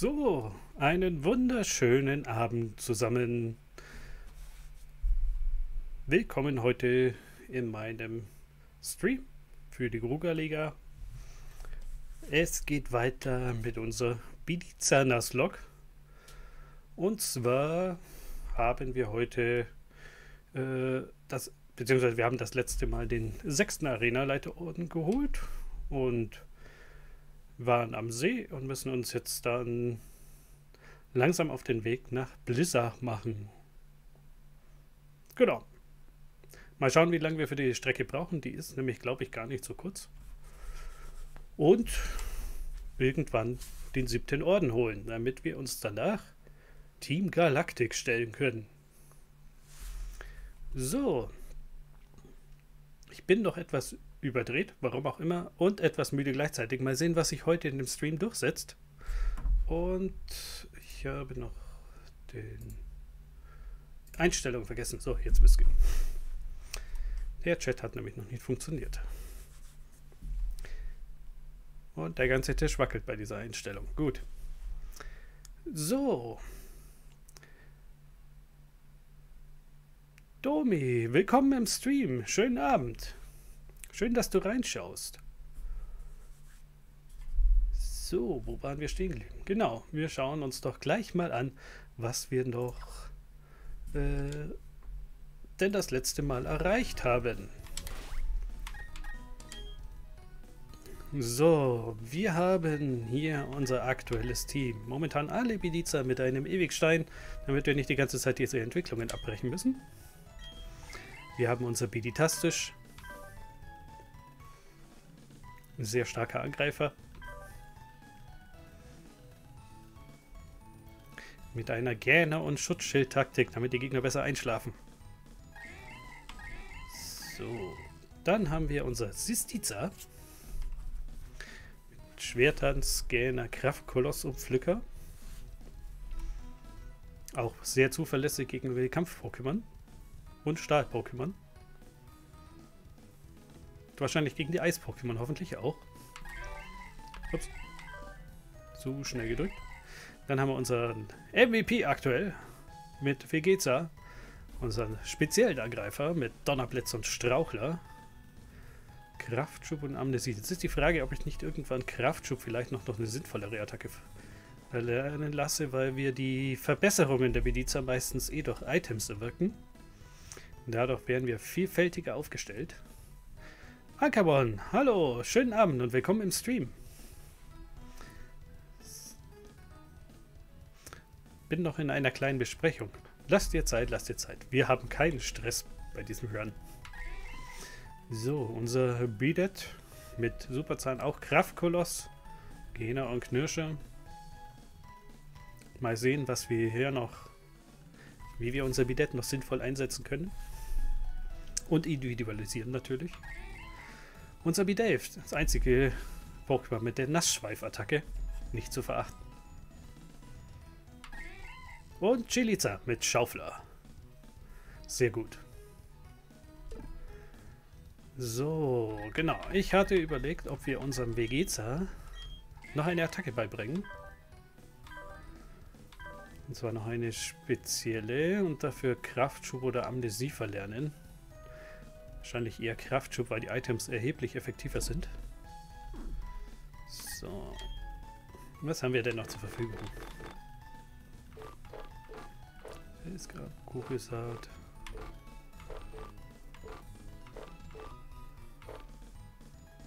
So, einen wunderschönen Abend zusammen. Willkommen heute in meinem Stream für die Grugerliga. Es geht weiter mit unserer Bidiza Naslok. Und zwar haben wir heute äh, das, beziehungsweise wir haben das letzte Mal den sechsten Arena-Leiterorden geholt und waren am See und müssen uns jetzt dann langsam auf den Weg nach Blizzard machen. Genau. Mal schauen, wie lange wir für die Strecke brauchen. Die ist nämlich, glaube ich, gar nicht so kurz. Und irgendwann den siebten Orden holen, damit wir uns danach Team Galactic stellen können. So. Ich bin noch etwas überdreht, warum auch immer, und etwas müde gleichzeitig. Mal sehen, was sich heute in dem Stream durchsetzt. Und ich habe noch den Einstellungen vergessen. So, jetzt müsste gehen. Der Chat hat nämlich noch nicht funktioniert. Und der ganze Tisch wackelt bei dieser Einstellung. Gut. So. Domi, willkommen im Stream. Schönen Abend. Schön, dass du reinschaust. So, wo waren wir stehen? Genau, wir schauen uns doch gleich mal an, was wir noch äh, denn das letzte Mal erreicht haben. So, wir haben hier unser aktuelles Team. Momentan alle Bediza mit einem Ewigstein, damit wir nicht die ganze Zeit diese Entwicklungen abbrechen müssen. Wir haben unser Biditastisch, ein sehr starker Angreifer. Mit einer Gähne- und Schutzschild-Taktik, damit die Gegner besser einschlafen. So, dann haben wir unser Sistiza. Mit Schwertern, Scanner, Kraftkoloss und Pflücker. Auch sehr zuverlässig gegen Kampf-Pokémon. Und Stahl-Pokémon. Wahrscheinlich gegen die Eis-Pokémon hoffentlich auch. Ups. Zu schnell gedrückt. Dann haben wir unseren MVP aktuell mit Vegeta. Unseren speziellen Angreifer mit Donnerblitz und Strauchler. Kraftschub und Amnesie. Jetzt ist die Frage, ob ich nicht irgendwann Kraftschub vielleicht noch, noch eine sinnvollere Attacke lernen lasse, weil wir die Verbesserungen der Bediza meistens eh durch Items erwirken. Dadurch werden wir vielfältiger aufgestellt. Akabon, hallo, schönen Abend und willkommen im Stream. Bin noch in einer kleinen Besprechung. Lasst dir Zeit, lasst dir Zeit. Wir haben keinen Stress bei diesem Run. So, unser Bidet mit Superzahn auch Kraftkoloss, Gena und Knirsche. Mal sehen, was wir hier noch, wie wir unser Bidet noch sinnvoll einsetzen können. Und individualisieren natürlich. Unser Bidave, das einzige Pokémon mit der Nassschweifattacke, nicht zu verachten. Und Chiliza mit Schaufler. Sehr gut. So, genau. Ich hatte überlegt, ob wir unserem Vegeta noch eine Attacke beibringen. Und zwar noch eine spezielle und dafür Kraftschub oder Amnesie verlernen. Wahrscheinlich eher Kraftschub, weil die Items erheblich effektiver sind. So. Was haben wir denn noch zur Verfügung? Gerade Kugelsaat.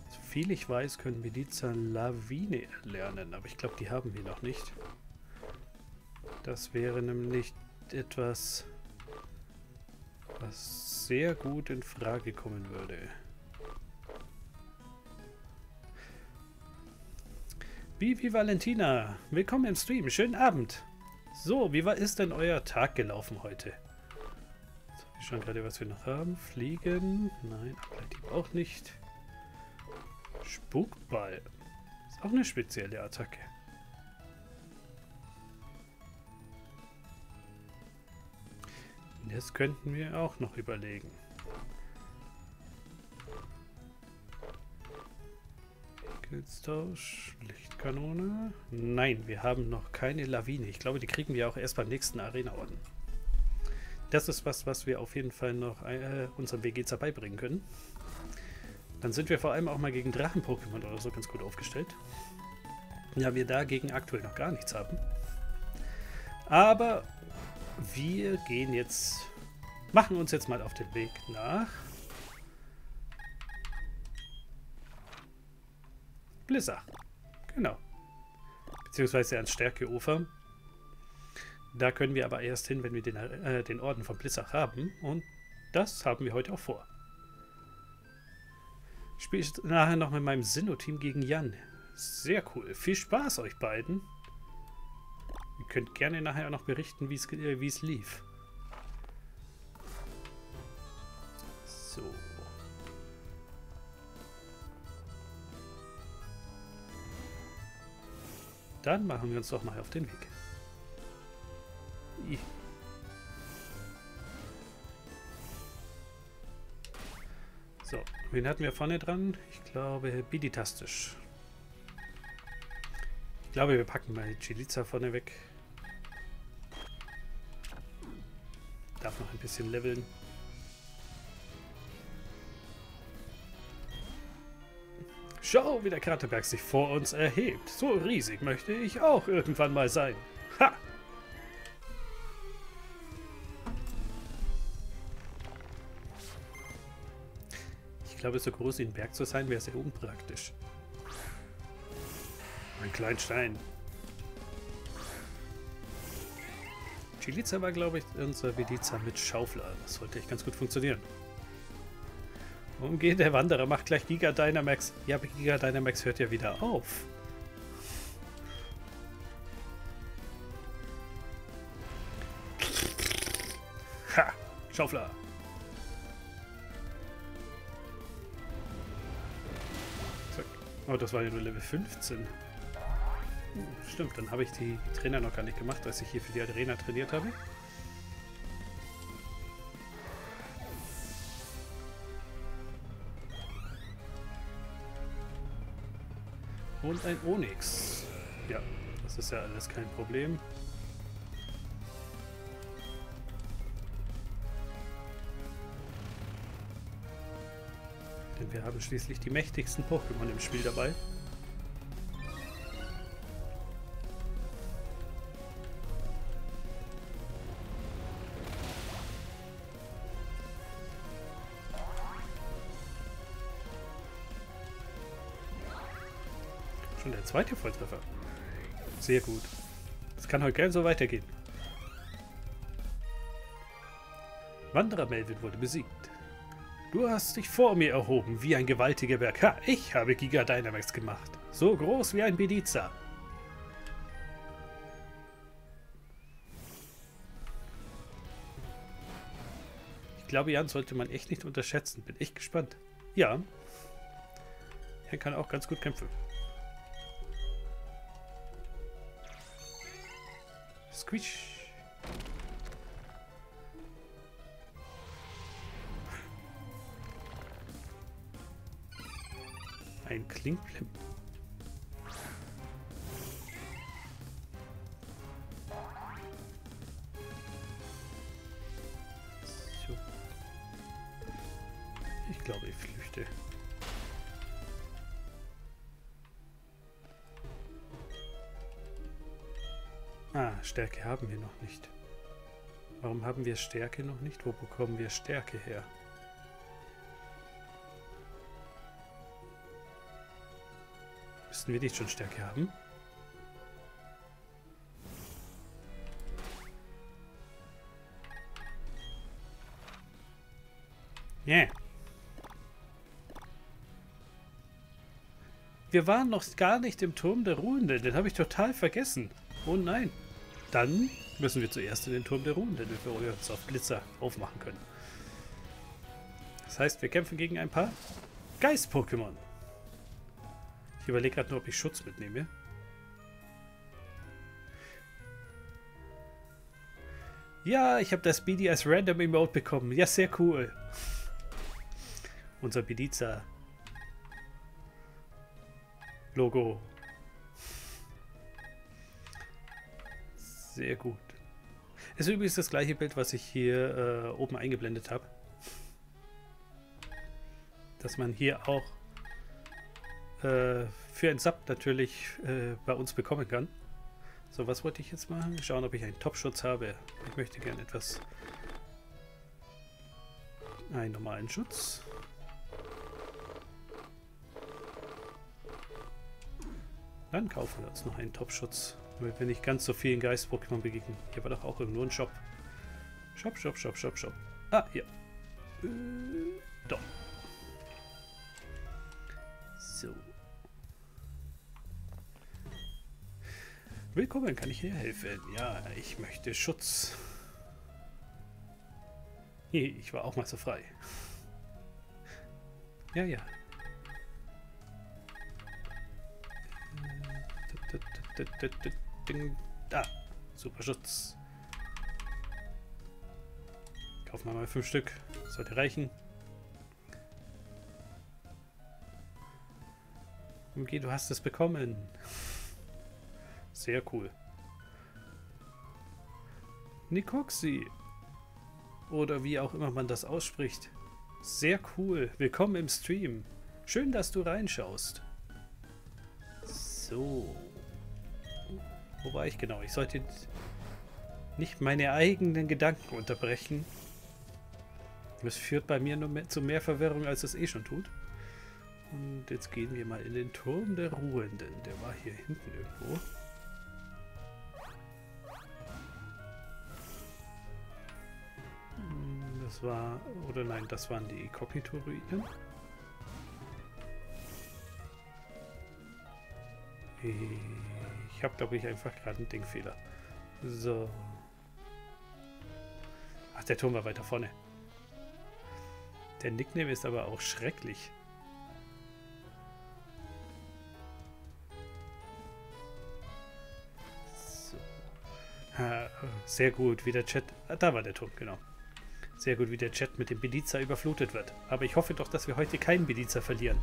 Soviel ich weiß, können wir die Lawine lernen, aber ich glaube, die haben wir noch nicht. Das wäre nämlich etwas, was sehr gut in Frage kommen würde. Vivi Valentina, willkommen im Stream, schönen Abend. So, wie war ist denn euer Tag gelaufen heute? Habe ich schon gerade, was wir noch haben. Fliegen, nein, Ableitdieb auch nicht. Spukball, ist auch eine spezielle Attacke. Das könnten wir auch noch überlegen. Pilztausch, Lichtkanone. Nein, wir haben noch keine Lawine. Ich glaube, die kriegen wir auch erst beim nächsten Arena-Orden. Das ist was, was wir auf jeden Fall noch äh, unserem Vegeta beibringen können. Dann sind wir vor allem auch mal gegen Drachen-Pokémon oder so ganz gut aufgestellt. Ja, wir dagegen aktuell noch gar nichts haben. Aber wir gehen jetzt, machen uns jetzt mal auf den Weg nach Blizzard. Genau. Beziehungsweise ans Stärkeufer. Da können wir aber erst hin, wenn wir den, äh, den Orden von Blizzard haben. Und das haben wir heute auch vor. Spiele ich nachher noch mit meinem Sinnoh-Team gegen Jan. Sehr cool. Viel Spaß euch beiden. Ihr könnt gerne nachher auch noch berichten, wie äh, es lief. So. Dann machen wir uns doch mal auf den Weg. So, wen hatten wir vorne dran? Ich glaube, biditastisch. Ich glaube, wir packen mal Chiliza vorne weg. Darf noch ein bisschen leveln. Schau, wie der Kraterberg sich vor uns erhebt. So riesig möchte ich auch irgendwann mal sein. Ha! Ich glaube, so groß wie ein Berg zu sein, wäre sehr unpraktisch. Ein kleiner Stein. Chiliza war, glaube ich, unser Vediza mit Schaufler. Das sollte echt ganz gut funktionieren. Umgehen der Wanderer macht gleich Giga Dynamax. Ja, aber Giga Dynamax hört ja wieder auf. Ha! Schaufler! Zack. Oh, das war ja nur Level 15. Stimmt, dann habe ich die Trainer noch gar nicht gemacht, als ich hier für die Arena trainiert habe. Und ein Onyx. Ja, das ist ja alles kein Problem. Denn wir haben schließlich die mächtigsten Pokémon im Spiel dabei. Zweite Volltreffer. Sehr gut. Es kann heute gerne so weitergehen. Wanderer Melvin wurde besiegt. Du hast dich vor mir erhoben, wie ein gewaltiger Berg. Ha, ich habe Giga Dynamax gemacht. So groß wie ein Bediza. Ich glaube, Jan sollte man echt nicht unterschätzen. Bin echt gespannt. Ja. Er kann auch ganz gut kämpfen. Squish. Ein Klinkplim. Stärke haben wir noch nicht. Warum haben wir Stärke noch nicht? Wo bekommen wir Stärke her? Müssten wir nicht schon Stärke haben? Yeah. Wir waren noch gar nicht im Turm der Ruhenden. Den habe ich total vergessen. Oh nein. Dann müssen wir zuerst in den Turm der Ruhen, damit wir uns auf Blitzer aufmachen können. Das heißt, wir kämpfen gegen ein paar Geist-Pokémon. Ich überlege gerade nur, ob ich Schutz mitnehme. Ja, ich habe das BD als Random Emote bekommen. Ja, sehr cool. Unser Bediza. Logo. Sehr gut. Es ist übrigens das gleiche Bild, was ich hier äh, oben eingeblendet habe. Dass man hier auch äh, für ein Sub natürlich äh, bei uns bekommen kann. So, was wollte ich jetzt machen? Schauen, ob ich einen Top-Schutz habe. Ich möchte gerne etwas... Einen normalen Schutz. Dann kaufen wir uns noch einen Top-Schutz. Damit wir nicht ganz so vielen Geist-Pokémon begegnen. Hier war doch auch irgendwo ein Shop. Shop, Shop, Shop, Shop, Shop. Ah, hier. Äh, doch. So. Willkommen, kann ich hier helfen? Ja, ich möchte Schutz. Ich war auch mal so frei. Ja, ja. Da, super Schutz. Kaufen wir mal fünf Stück. Sollte reichen. Okay, du hast es bekommen. Sehr cool. Nikoxi. Oder wie auch immer man das ausspricht. Sehr cool. Willkommen im Stream. Schön, dass du reinschaust. So. Wo war ich genau? Ich sollte nicht meine eigenen Gedanken unterbrechen. Das führt bei mir nur mehr, zu mehr Verwirrung, als es eh schon tut. Und jetzt gehen wir mal in den Turm der Ruhenden. Der war hier hinten irgendwo. Hm, das war... Oder nein, das waren die Kognito-Ruinen. Ich habe, glaube ich, einfach gerade einen Dingfehler. So. Ach, der Turm war weiter vorne. Der Nickname ist aber auch schrecklich. So. Ha, sehr gut, wie der Chat... Ah, da war der Turm, genau. Sehr gut, wie der Chat mit dem Belizer überflutet wird. Aber ich hoffe doch, dass wir heute keinen Belizer verlieren.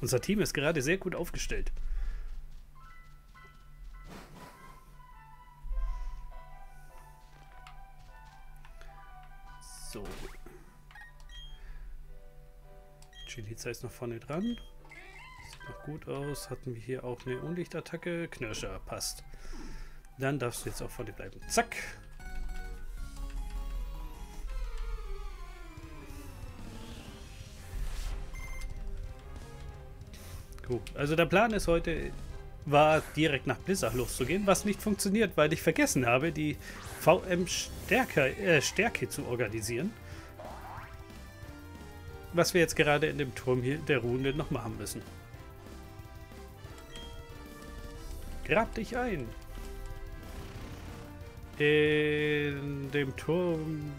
Unser Team ist gerade sehr gut aufgestellt. Chiliza ist noch vorne dran. Sieht noch gut aus. Hatten wir hier auch eine Unlichtattacke. Knirscher, passt. Dann darfst du jetzt auch vorne bleiben. Zack. Gut. Also der Plan ist heute, war direkt nach Blizzard loszugehen, was nicht funktioniert, weil ich vergessen habe, die VM Stärke, äh, zu organisieren. Was wir jetzt gerade in dem Turm hier der Runde noch machen müssen. Grab dich ein. In dem Turm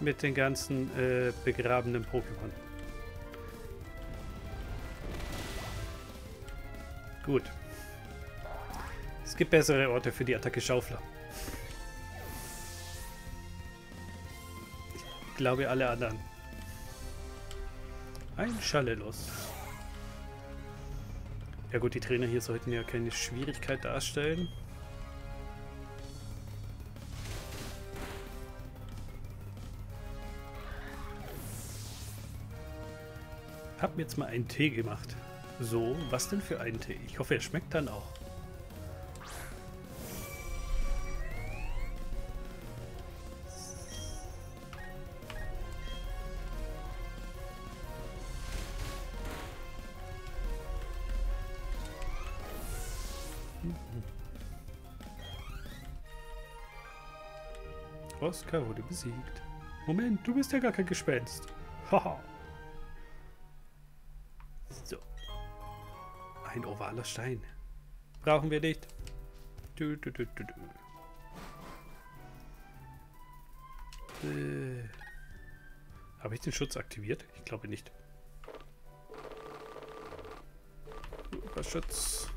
mit den ganzen äh, begrabenen Pokémon. Gut. Es gibt bessere Orte für die Attacke Schaufler. Glaube alle anderen. Ein Schallelos. Ja gut, die Trainer hier sollten ja keine Schwierigkeit darstellen. Hab mir jetzt mal einen Tee gemacht. So, was denn für einen Tee? Ich hoffe, er schmeckt dann auch. Oscar wurde besiegt. Moment, du bist ja gar kein Gespenst. Haha. Ein ovaler Stein. Brauchen wir nicht. Du, du, du, du, du. Äh. Habe ich den Schutz aktiviert? Ich glaube nicht. Schutz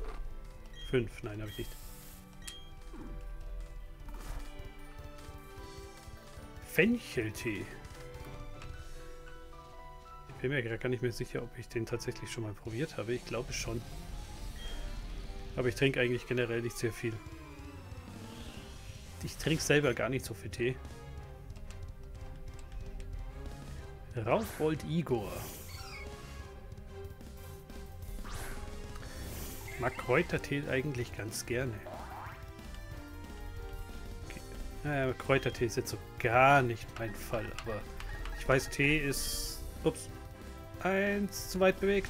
5. Nein, habe ich nicht. Fencheltee. bin mir gerade gar nicht mehr sicher, ob ich den tatsächlich schon mal probiert habe. Ich glaube schon. Aber ich trinke eigentlich generell nicht sehr viel. Ich trinke selber gar nicht so viel Tee. Raufbold Igor. Mag Kräutertee eigentlich ganz gerne. Okay. Äh, Kräutertee ist jetzt so gar nicht mein Fall, aber ich weiß, Tee ist... Ups. Eins zu weit bewegt.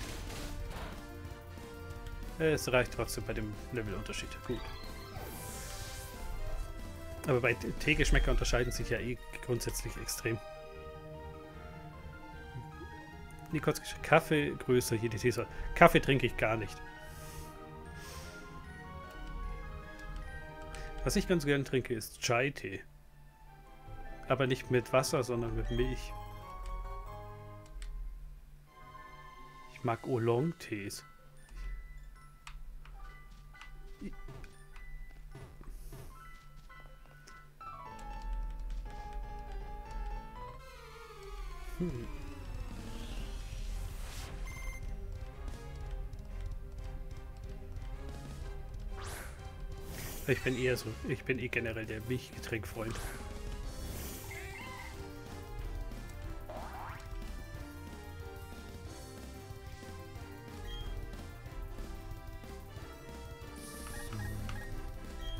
Es reicht trotzdem bei dem Levelunterschied. Gut. Aber bei Teegeschmäcker unterscheiden sich ja eh grundsätzlich extrem. Kaffee größer hier die Teesorte. Kaffee trinke ich gar nicht. Was ich ganz gern trinke, ist Chai-Tee. Aber nicht mit Wasser, sondern mit Milch. Ich mag Oolong-Tees. Hm. Ich bin eher so, ich bin eh generell der Milchgetränkfreund.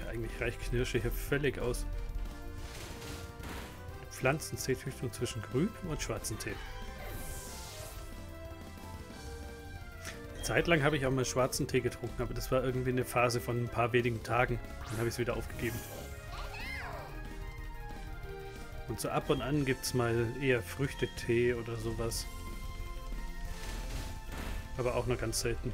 Ja, eigentlich reicht Knirsche hier völlig aus. Pflanzenzüchtung zwischen grünem und schwarzen Tee. Zeit lang habe ich auch mal schwarzen Tee getrunken, aber das war irgendwie eine Phase von ein paar wenigen Tagen. Dann habe ich es wieder aufgegeben. Und so ab und an gibt es mal eher Früchtetee oder sowas. Aber auch nur ganz selten.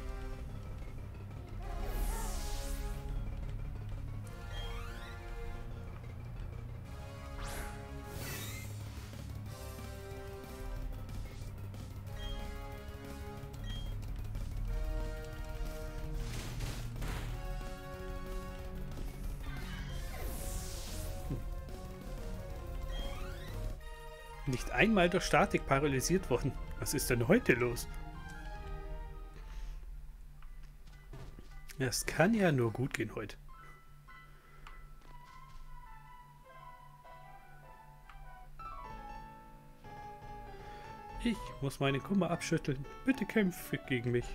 Einmal durch Statik paralysiert worden. Was ist denn heute los? Es kann ja nur gut gehen heute. Ich muss meine Kummer abschütteln. Bitte kämpfe gegen mich.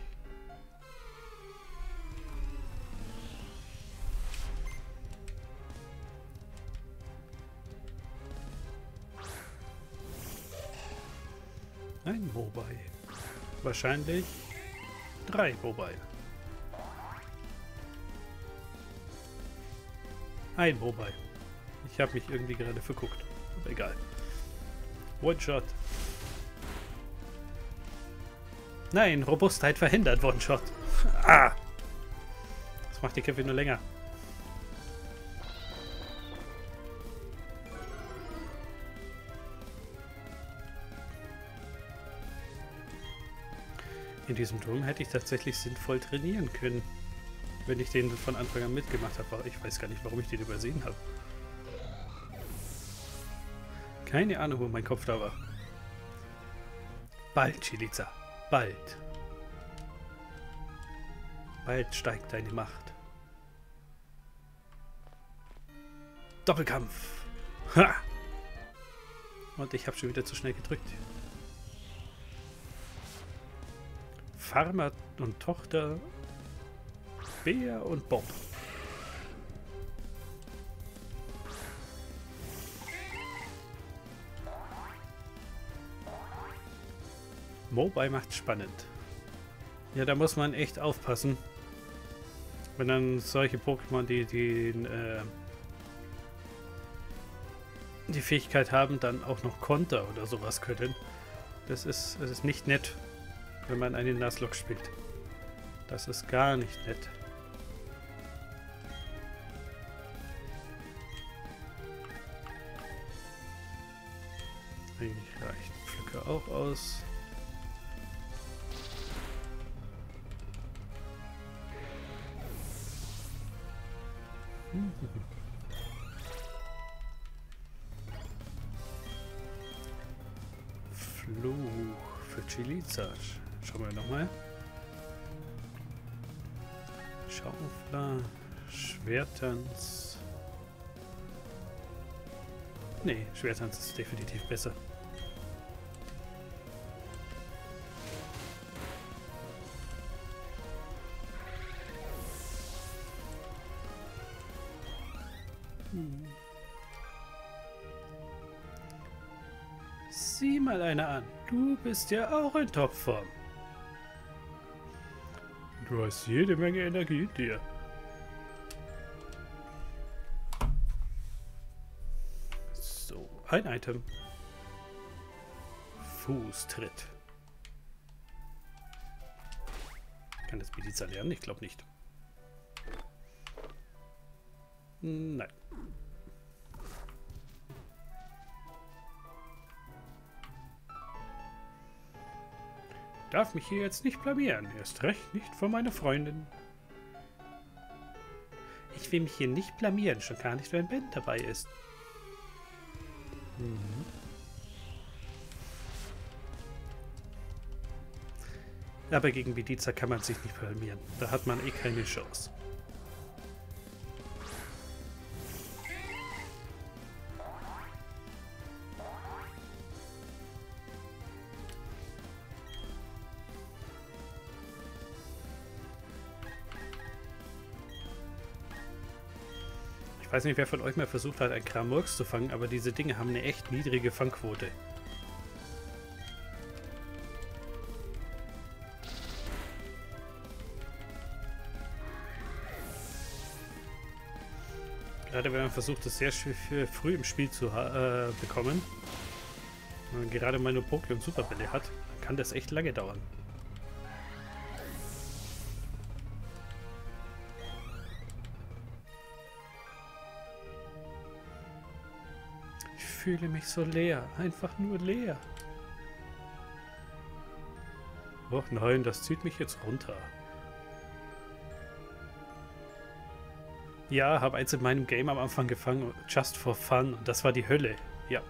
Wahrscheinlich drei Mobile. Ein Mobile. Ich habe mich irgendwie gerade verguckt. Aber egal. One-Shot. Nein, Robustheit verhindert One-Shot. Ah! Das macht die Kämpfe nur länger. In diesem Turm hätte ich tatsächlich sinnvoll trainieren können. Wenn ich den von Anfang an mitgemacht habe. Ich weiß gar nicht, warum ich den übersehen habe. Keine Ahnung, wo mein Kopf da war. Bald, Chiliza. Bald. Bald steigt deine Macht. Doppelkampf. Ha! Und ich habe schon wieder zu schnell gedrückt. Farmer und Tochter, Bea und Bob. Mobile macht spannend. Ja, da muss man echt aufpassen. Wenn dann solche Pokémon, die, die äh, die Fähigkeit haben, dann auch noch Konter oder sowas können. Das ist, das ist nicht nett wenn man einen Nuzlocke spielt. Das ist gar nicht nett. Eigentlich reicht Pflücke auch aus. Fluch für Chiliza. Schauen wir nochmal. Schaufler, Schwertanz. Nee, Schwertanz ist definitiv besser. Hm. Sieh mal einer an. Du bist ja auch in Topform. Du hast jede Menge Energie in dir. So, ein Item. Fußtritt. Kann das Miliza lernen? Ich glaube nicht. Nein. Darf mich hier jetzt nicht blamieren. Erst recht nicht vor meiner Freundin. Ich will mich hier nicht blamieren, schon gar nicht, wenn Ben dabei ist. Mhm. Aber gegen Bediza kann man sich nicht blamieren. Da hat man eh keine Chance. Weiß nicht, wer von euch mal versucht hat, einen Kramurks zu fangen, aber diese Dinge haben eine echt niedrige Fangquote. Gerade wenn man versucht, das sehr früh im Spiel zu äh, bekommen, wenn man gerade mal nur Poké und Superbälle hat, kann das echt lange dauern. Fühle mich so leer. Einfach nur leer. Och nein, das zieht mich jetzt runter. Ja, habe eins in meinem Game am Anfang gefangen, just for fun. Und das war die Hölle. Ja.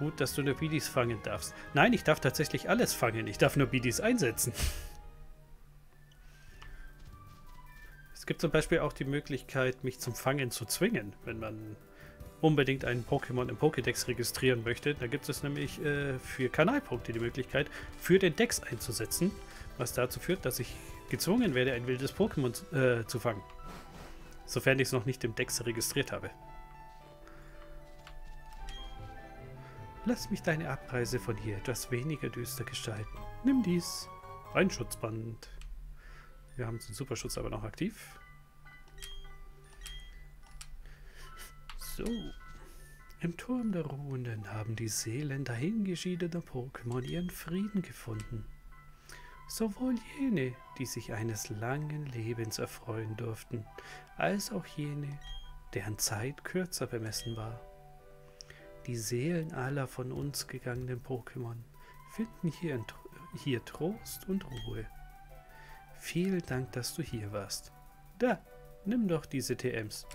Gut, dass du nur Bidis fangen darfst. Nein, ich darf tatsächlich alles fangen. Ich darf nur Bidis einsetzen. Es gibt zum Beispiel auch die Möglichkeit, mich zum Fangen zu zwingen, wenn man unbedingt einen Pokémon im Pokédex registrieren möchte, da gibt es nämlich äh, für Kanalpunkte die Möglichkeit, für den Dex einzusetzen, was dazu führt, dass ich gezwungen werde, ein wildes Pokémon äh, zu fangen. Sofern ich es noch nicht im Dex registriert habe. Lass mich deine Abreise von hier etwas weniger düster gestalten. Nimm dies. Ein Schutzband. Wir haben den Superschutz aber noch aktiv. So. Im Turm der Ruhenden haben die Seelen dahingeschiedener Pokémon ihren Frieden gefunden. Sowohl jene, die sich eines langen Lebens erfreuen durften, als auch jene, deren Zeit kürzer bemessen war. Die Seelen aller von uns gegangenen Pokémon finden hier, hier Trost und Ruhe. Vielen Dank, dass du hier warst. Da, nimm doch diese TMs.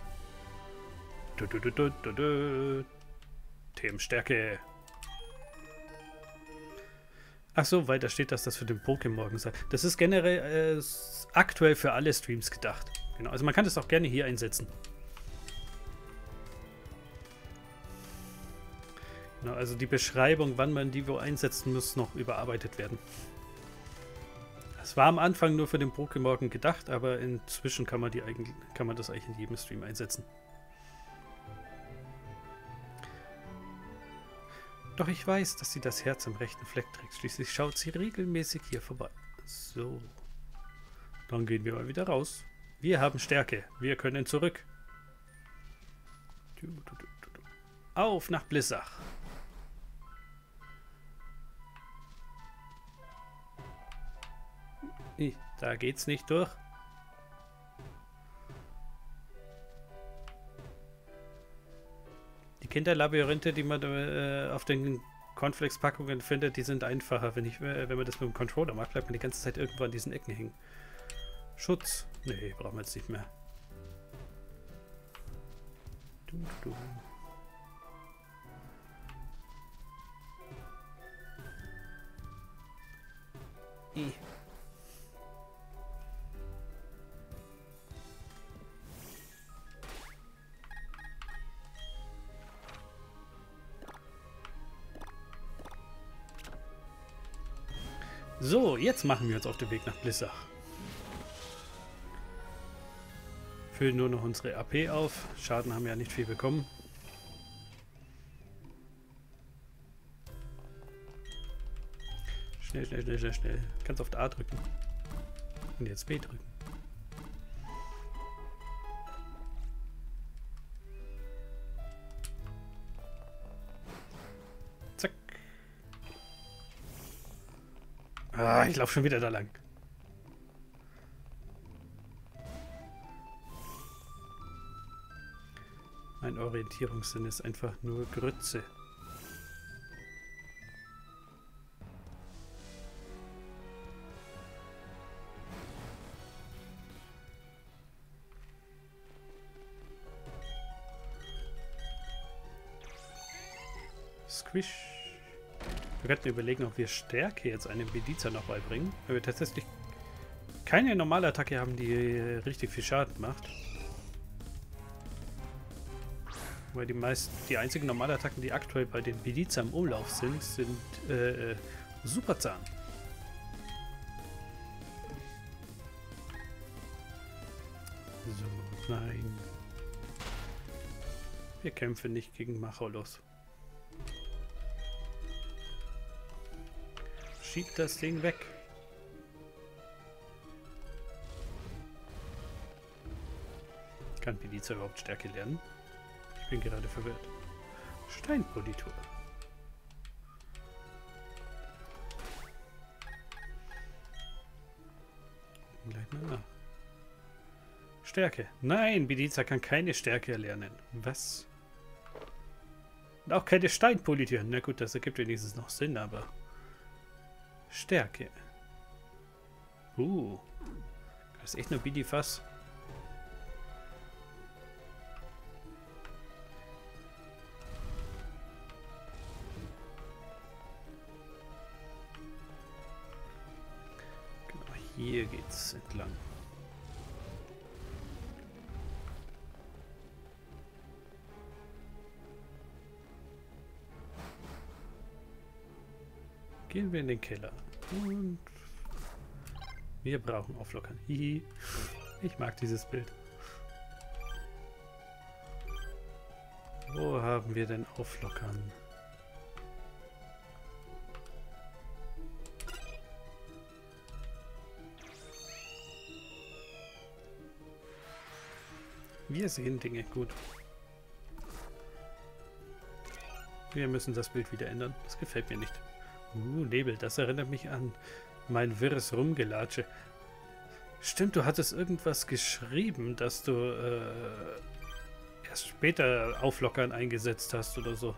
Du, du, du. Themenstärke. Ach so, weil da steht, dass das für den Pokémon sei. Das ist generell äh, aktuell für alle Streams gedacht. Genau, also man kann das auch gerne hier einsetzen. Genau, also die Beschreibung, wann man die wo einsetzen muss, noch überarbeitet werden. Es war am Anfang nur für den Pokémon gedacht, aber inzwischen kann man, die eigentlich, kann man das eigentlich in jedem Stream einsetzen. Doch ich weiß, dass sie das Herz am rechten Fleck trägt. Schließlich schaut sie regelmäßig hier vorbei. So. Dann gehen wir mal wieder raus. Wir haben Stärke. Wir können zurück. Auf nach Blissach. Da geht's nicht durch. Die Kinderlabyrinthe, die man äh, auf den Cornflakes-Packungen findet, die sind einfacher. Wenn, ich, äh, wenn man das mit dem Controller macht, bleibt man die ganze Zeit irgendwo an diesen Ecken hängen. Schutz? Nee, brauchen wir jetzt nicht mehr. Du, du. I. So, jetzt machen wir uns auf den Weg nach Blissach. Füllen nur noch unsere AP auf. Schaden haben wir ja nicht viel bekommen. Schnell, schnell, schnell, schnell, schnell. Ganz oft A drücken. Und jetzt B drücken. Ah, ich laufe schon wieder da lang. Mein Orientierungssinn ist einfach nur Grütze. Squish. Wir könnten überlegen, ob wir Stärke jetzt einem Bediza noch beibringen. Weil wir tatsächlich keine normale Attacke haben, die richtig viel Schaden macht. Weil die meisten, die einzigen normalen Attacken, die aktuell bei den Bediza im Umlauf sind, sind äh, Superzahn. So, nein. Wir kämpfen nicht gegen Macholos. Schiebt das Ding weg. Kann Peliza überhaupt Stärke lernen? Ich bin gerade verwirrt. Steinpolitur. Stärke. Nein, Bediza kann keine Stärke erlernen. Was? Und auch keine Steinpolitur. Na gut, das ergibt wenigstens noch Sinn, aber... Stärke. Uh. Das ist echt nur Bidifass. Genau, hier geht's entlang. Gehen wir in den Keller. Und wir brauchen Auflockern. Hihi. Ich mag dieses Bild. Wo haben wir denn Auflockern? Wir sehen Dinge gut. Wir müssen das Bild wieder ändern. Das gefällt mir nicht. Uh, Nebel, das erinnert mich an mein wirres Rumgelatsche. Stimmt, du hattest irgendwas geschrieben, dass du äh, erst später Auflockern eingesetzt hast oder so.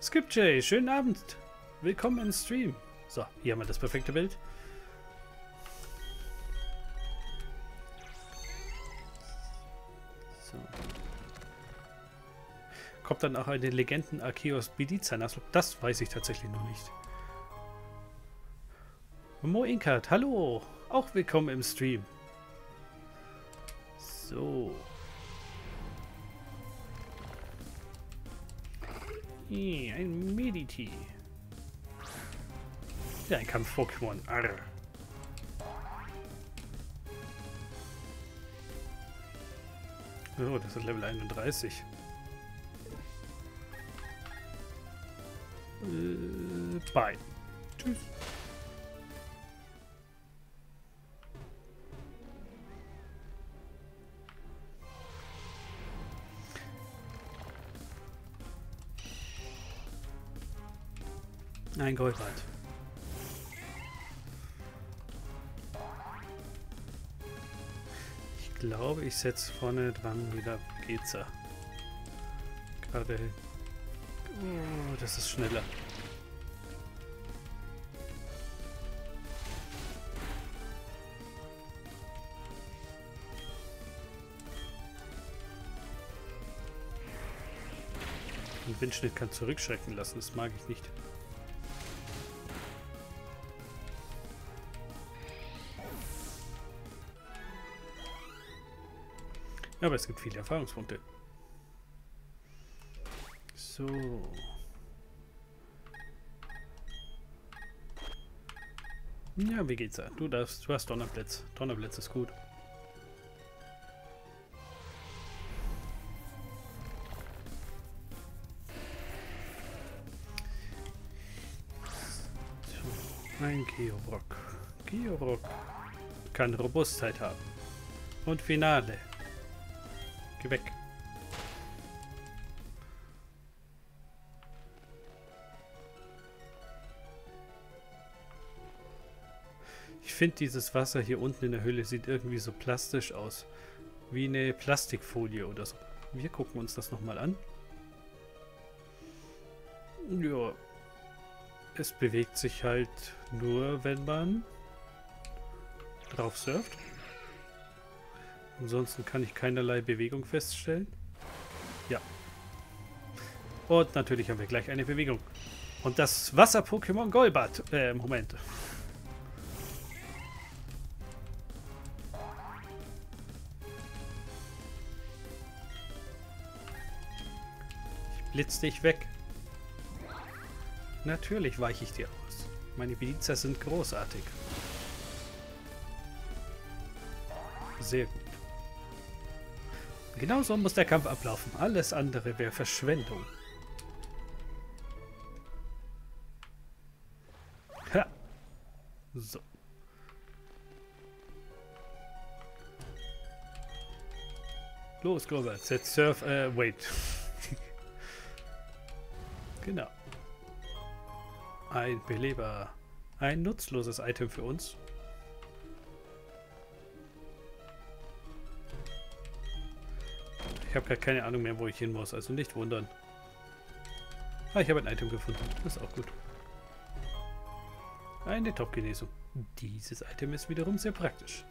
Skip Jay, schönen Abend. Willkommen im Stream. So, hier haben wir das perfekte Bild. So. Kommt dann auch eine Legenden Arceus Bediza Das weiß ich tatsächlich noch nicht. Mo Inkert, hallo! Auch willkommen im Stream. So. Ein Mediti. Ja, ein Kampf-Pokémon. Arr. Oh, das ist Level 31. Äh, bye. Tschüss. Ein Goldwald. Ich glaube, ich setze vorne dran wieder Geza. Gerade. Oh, das ist schneller. Ein Windschnitt kann zurückschrecken lassen, das mag ich nicht. Aber es gibt viele Erfahrungspunkte. So. Ja, wie geht's da? Du darfst, du hast Donnerblitz. Donnerblitz ist gut. Ein Georock. Georock kann Robustheit haben. Und Finale. Geh weg. Ich finde dieses Wasser hier unten in der Höhle sieht irgendwie so plastisch aus. Wie eine Plastikfolie oder so. Wir gucken uns das nochmal an. Ja. Es bewegt sich halt nur, wenn man drauf surft. Ansonsten kann ich keinerlei Bewegung feststellen. Ja. Und natürlich haben wir gleich eine Bewegung. Und das Wasser-Pokémon Golbat. Äh, Moment. Ich blitz dich weg. Natürlich weiche ich dir aus. Meine Belizer sind großartig. Sehr gut. Genauso muss der Kampf ablaufen. Alles andere wäre Verschwendung. Ha. So. Los, Gobert. Setz Surf. Äh, wait. genau. Ein Beleber. Ein nutzloses Item für uns. Ich habe gar keine Ahnung mehr, wo ich hin muss, also nicht wundern. Ah, ich habe ein Item gefunden. Das ist auch gut. Eine Top-Genesung. Dieses Item ist wiederum sehr praktisch.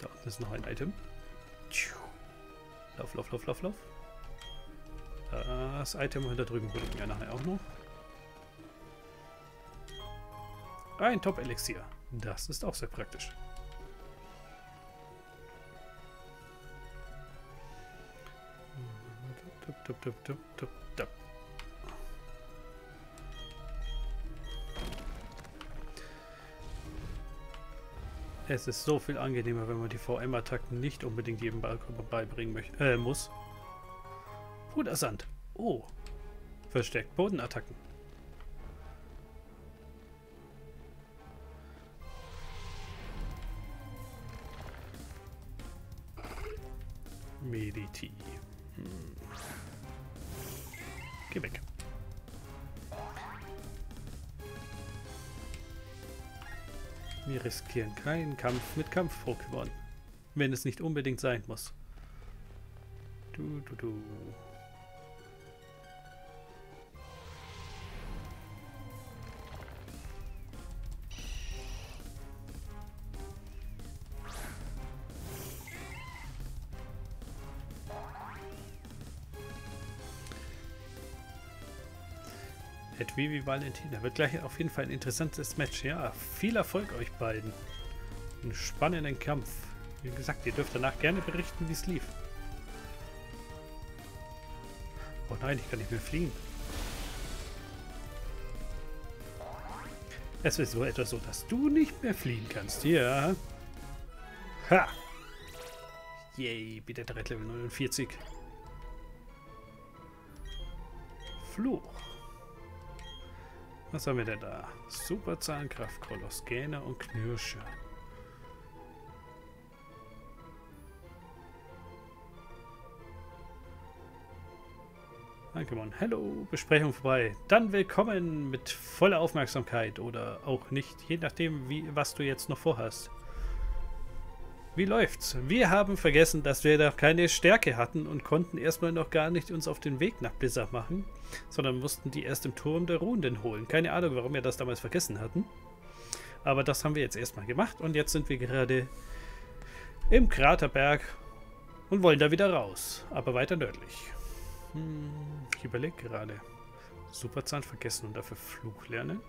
Da unten ist noch ein Item. Lauf, lauf, lauf, lauf, lauf. Das Item da drüben hole ich mir nachher auch noch. Ein Top-Elixier. Das ist auch sehr praktisch. Tup, tup, tup, tup, tup. Es ist so viel angenehmer, wenn man die VM-Attacken nicht unbedingt jedem beibringen möchte, äh, muss. Brudersand. Oh. Versteckt Bodenattacken. Mediti. Hm. Geh weg. Wir riskieren keinen Kampf mit Kampf-Pokémon. Wenn es nicht unbedingt sein muss. Du, du, du. Ed Vivi Valentina. Wird gleich auf jeden Fall ein interessantes Match. Ja, viel Erfolg euch beiden. Einen spannenden Kampf. Wie gesagt, ihr dürft danach gerne berichten, wie es lief. Oh nein, ich kann nicht mehr fliegen. Es ist so etwas so, dass du nicht mehr fliegen kannst. Ja. Ha! Yay, bitte direkt Level 49. Fluch. Was haben wir denn da? Super Zahlenkraft, Koloss, Gähner und Knirsche. Danke, Mann. Hallo, Besprechung vorbei. Dann willkommen mit voller Aufmerksamkeit oder auch nicht, je nachdem, wie, was du jetzt noch vorhast. Wie läuft's? Wir haben vergessen, dass wir da keine Stärke hatten und konnten erstmal noch gar nicht uns auf den Weg nach Blizzard machen, sondern mussten die erst im Turm der Runden holen. Keine Ahnung, warum wir das damals vergessen hatten. Aber das haben wir jetzt erstmal gemacht und jetzt sind wir gerade im Kraterberg und wollen da wieder raus, aber weiter nördlich. Hm, ich überlege gerade. Superzahn vergessen und dafür Fluch lernen.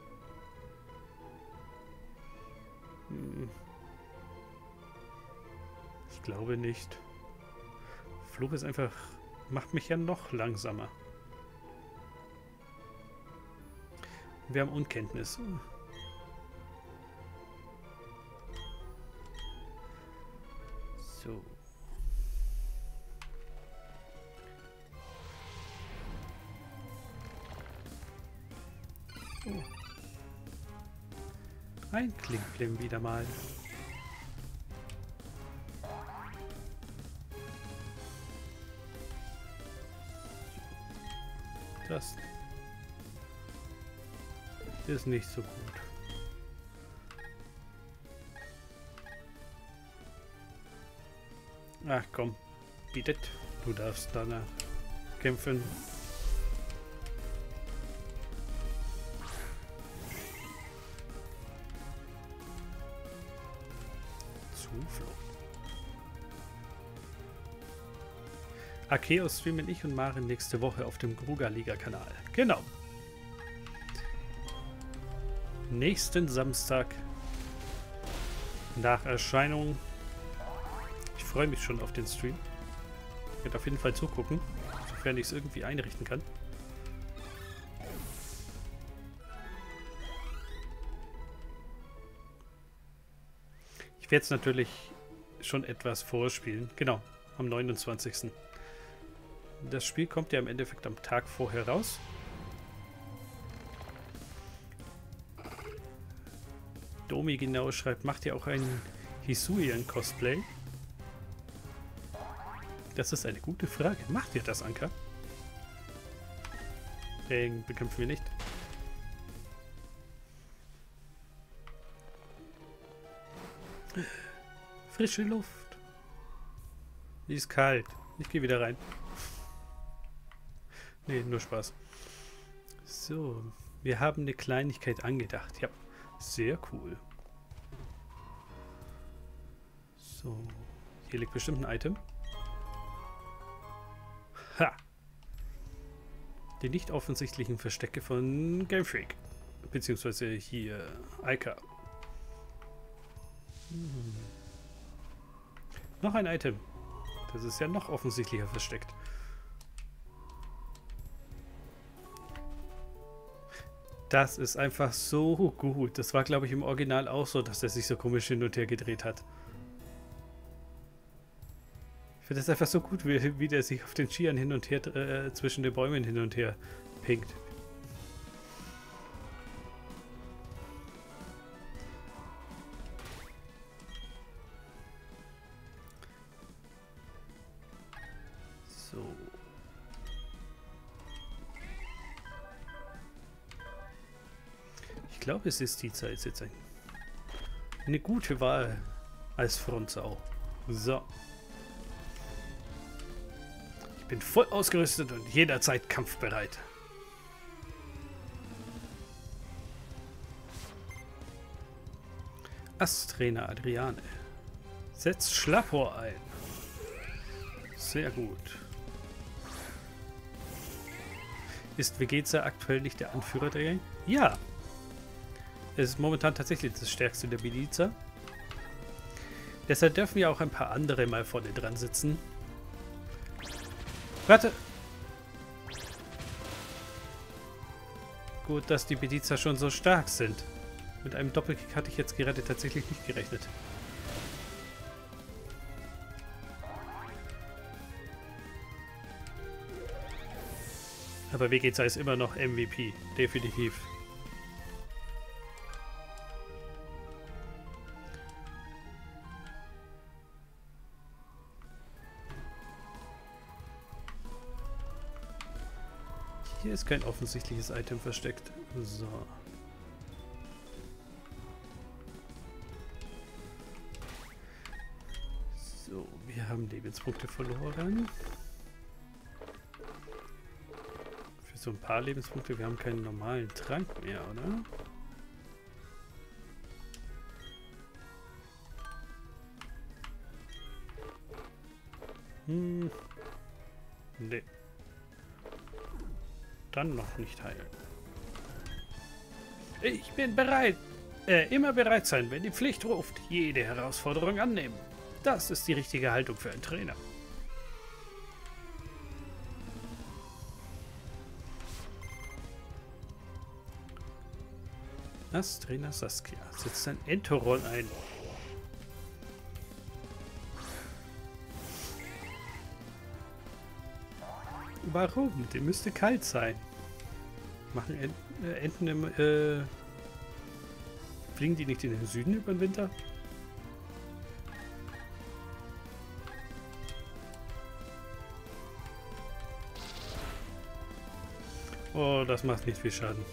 Hm. Ich glaube nicht. Fluch ist einfach... Macht mich ja noch langsamer. Wir haben Unkenntnis. So. Oh. Ein Klinklim wieder mal. Das ist nicht so gut. Ach komm, bietet. Du darfst danach kämpfen. Akeo streamen ich und Maren nächste Woche auf dem Gruger Liga Kanal. Genau. Nächsten Samstag nach Erscheinung. Ich freue mich schon auf den Stream. Ich werde auf jeden Fall zugucken, sofern ich es irgendwie einrichten kann. Ich werde es natürlich schon etwas vorspielen. Genau, am 29. Das Spiel kommt ja im Endeffekt am Tag vorher raus. Domi genau schreibt, macht ihr auch ein Hisuian-Cosplay? Das ist eine gute Frage. Macht ihr das, Anka? Den bekämpfen wir nicht. Frische Luft. Die ist kalt. Ich gehe wieder rein. Nee, nur Spaß. So, wir haben eine Kleinigkeit angedacht. Ja, sehr cool. So, hier liegt bestimmt ein Item. Ha! Die nicht offensichtlichen Verstecke von Game Freak. Beziehungsweise hier Aika. Hm. Noch ein Item. Das ist ja noch offensichtlicher versteckt. Das ist einfach so gut. Das war, glaube ich, im Original auch so, dass er sich so komisch hin und her gedreht hat. Ich finde das einfach so gut, wie, wie der sich auf den Skiern hin und her, äh, zwischen den Bäumen hin und her pinkt. Glaube, es ist die Zeit jetzt ein, eine gute Wahl als Frontsau. So. Ich bin voll ausgerüstet und jederzeit kampfbereit. Asttrainer Adriane. Setzt Schlappohr ein. Sehr gut. Ist Vegeta aktuell nicht der Anführer der Gang? Ja, ist momentan tatsächlich das stärkste der Milizer. Deshalb dürfen ja auch ein paar andere mal vorne dran sitzen. Warte! Gut, dass die Bediza schon so stark sind. Mit einem Doppelkick hatte ich jetzt gerade tatsächlich nicht gerechnet. Aber Vegeta ist immer noch MVP. Definitiv. Ist kein offensichtliches Item versteckt. So. So, wir haben Lebenspunkte verloren. Für so ein paar Lebenspunkte, wir haben keinen normalen Trank mehr, oder? Hm. Nee dann noch nicht heilen. Ich bin bereit. Äh, immer bereit sein, wenn die Pflicht ruft. Jede Herausforderung annehmen. Das ist die richtige Haltung für einen Trainer. Das Trainer Saskia setzt ein Enterroll ein. Warum? Der müsste kalt sein. Machen Enten, äh, Enten im, äh, fliegen die nicht in den Süden über den Winter? Oh, das macht nicht viel Schaden.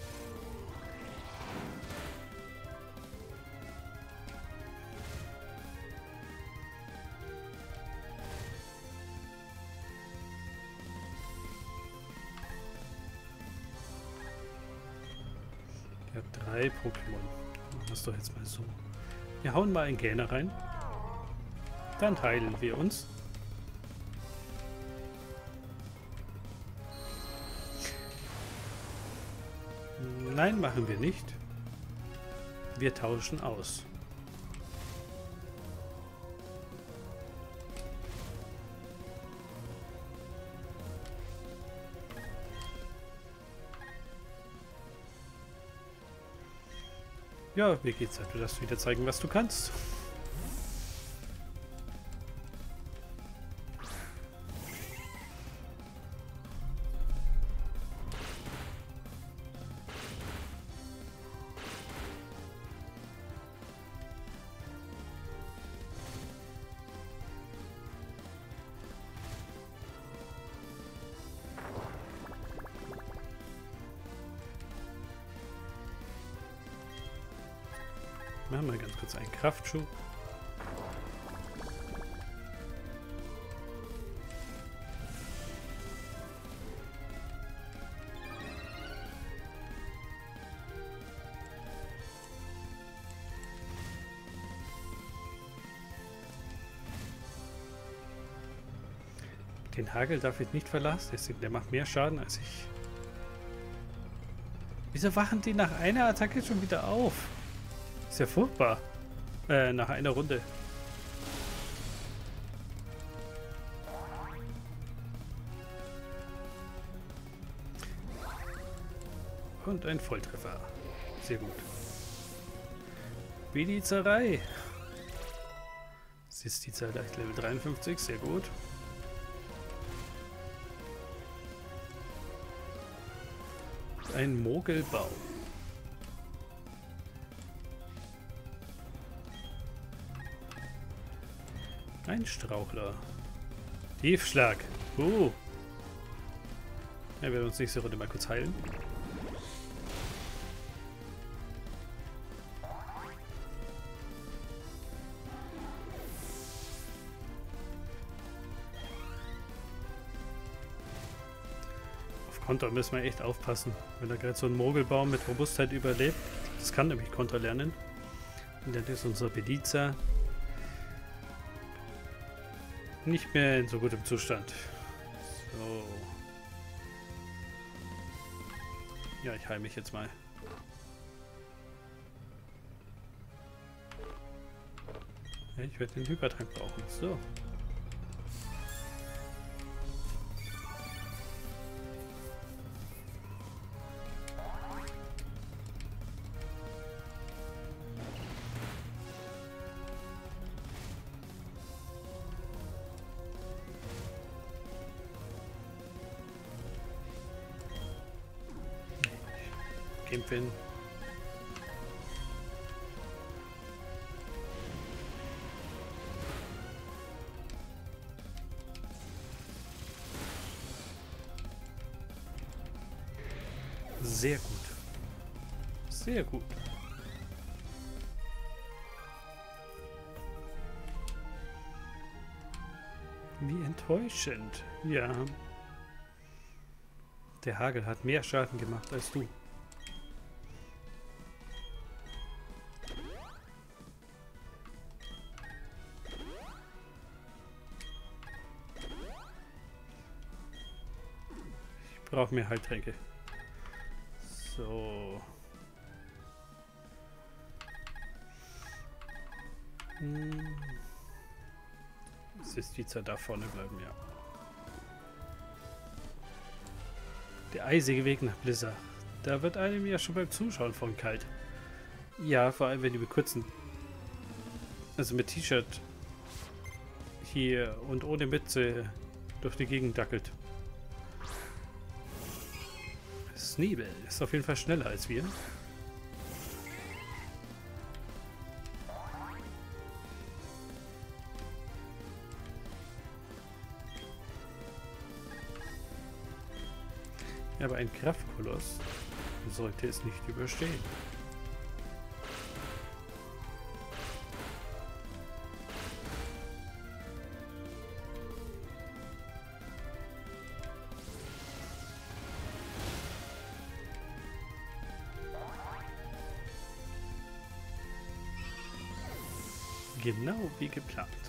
Pokémon. Machen wir es doch jetzt mal so. Wir hauen mal einen Gähner rein. Dann heilen wir uns. Nein, machen wir nicht. Wir tauschen aus. Ja, wie geht's halt? Du darfst wieder zeigen, was du kannst. Kraftschuh. Den Hagel darf ich nicht verlassen. Der macht mehr Schaden als ich. Wieso wachen die nach einer Attacke schon wieder auf? Ist ja furchtbar. Äh, nach einer Runde. Und ein Volltreffer. Sehr gut. Bedizerei. Sie ist die Zeit Level 53, sehr gut. Ein Mogelbaum. Ein Strauchler. Tiefschlag. Uh. Ja, wir werden uns nächste Runde mal kurz heilen. Auf Konter müssen wir echt aufpassen. Wenn da gerade so ein Mogelbaum mit Robustheit überlebt, das kann nämlich Konter lernen. Und dann ist unser Beliza nicht mehr in so gutem Zustand. So. Ja, ich heile mich jetzt mal. Ich werde den Hypertrank brauchen. So. Enttäuschend. Ja. Der Hagel hat mehr Schaden gemacht als du. brauche mehr Heiltränke. Die Zeit da vorne bleiben, ja. Der eisige Weg nach Blizzard. Da wird einem ja schon beim Zuschauen von kalt. Ja, vor allem wenn die mit kurzen... Also mit T-Shirt hier und ohne Mütze durch die Gegend dackelt. Sneebel ist auf jeden Fall schneller als wir. Aber ein Kraftkoloss sollte es nicht überstehen. Genau wie geplant.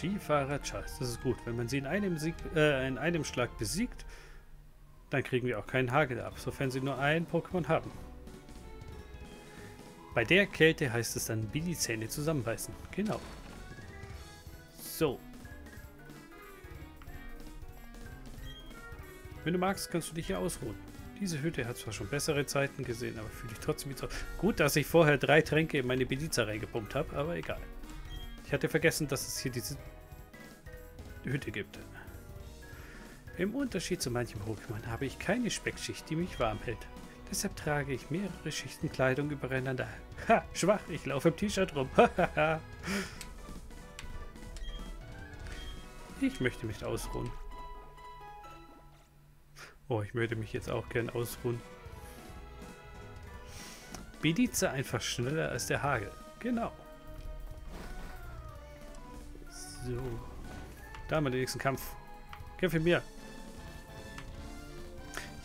Skifahrer Charles. Das ist gut. Wenn man sie in einem, Sieg, äh, in einem Schlag besiegt, dann kriegen wir auch keinen Hagel ab, sofern sie nur ein Pokémon haben. Bei der Kälte heißt es dann wie die Zähne zusammenbeißen. Genau. So. Wenn du magst, kannst du dich hier ausruhen. Diese Hütte hat zwar schon bessere Zeiten gesehen, aber fühle ich trotzdem wie so. Gut, dass ich vorher drei Tränke in meine Beliza reingepumpt habe, aber egal. Ich hatte vergessen, dass es hier diese Hütte gibt. Im Unterschied zu manchem Pokémon habe ich keine Speckschicht, die mich warm hält. Deshalb trage ich mehrere Schichten Kleidung übereinander. Ha, schwach, ich laufe im T-Shirt rum. ich möchte mich ausruhen. Oh, ich würde mich jetzt auch gern ausruhen. Bedize einfach schneller als der Hagel. Genau. So. Da haben wir den nächsten Kampf. Kämpfe mir.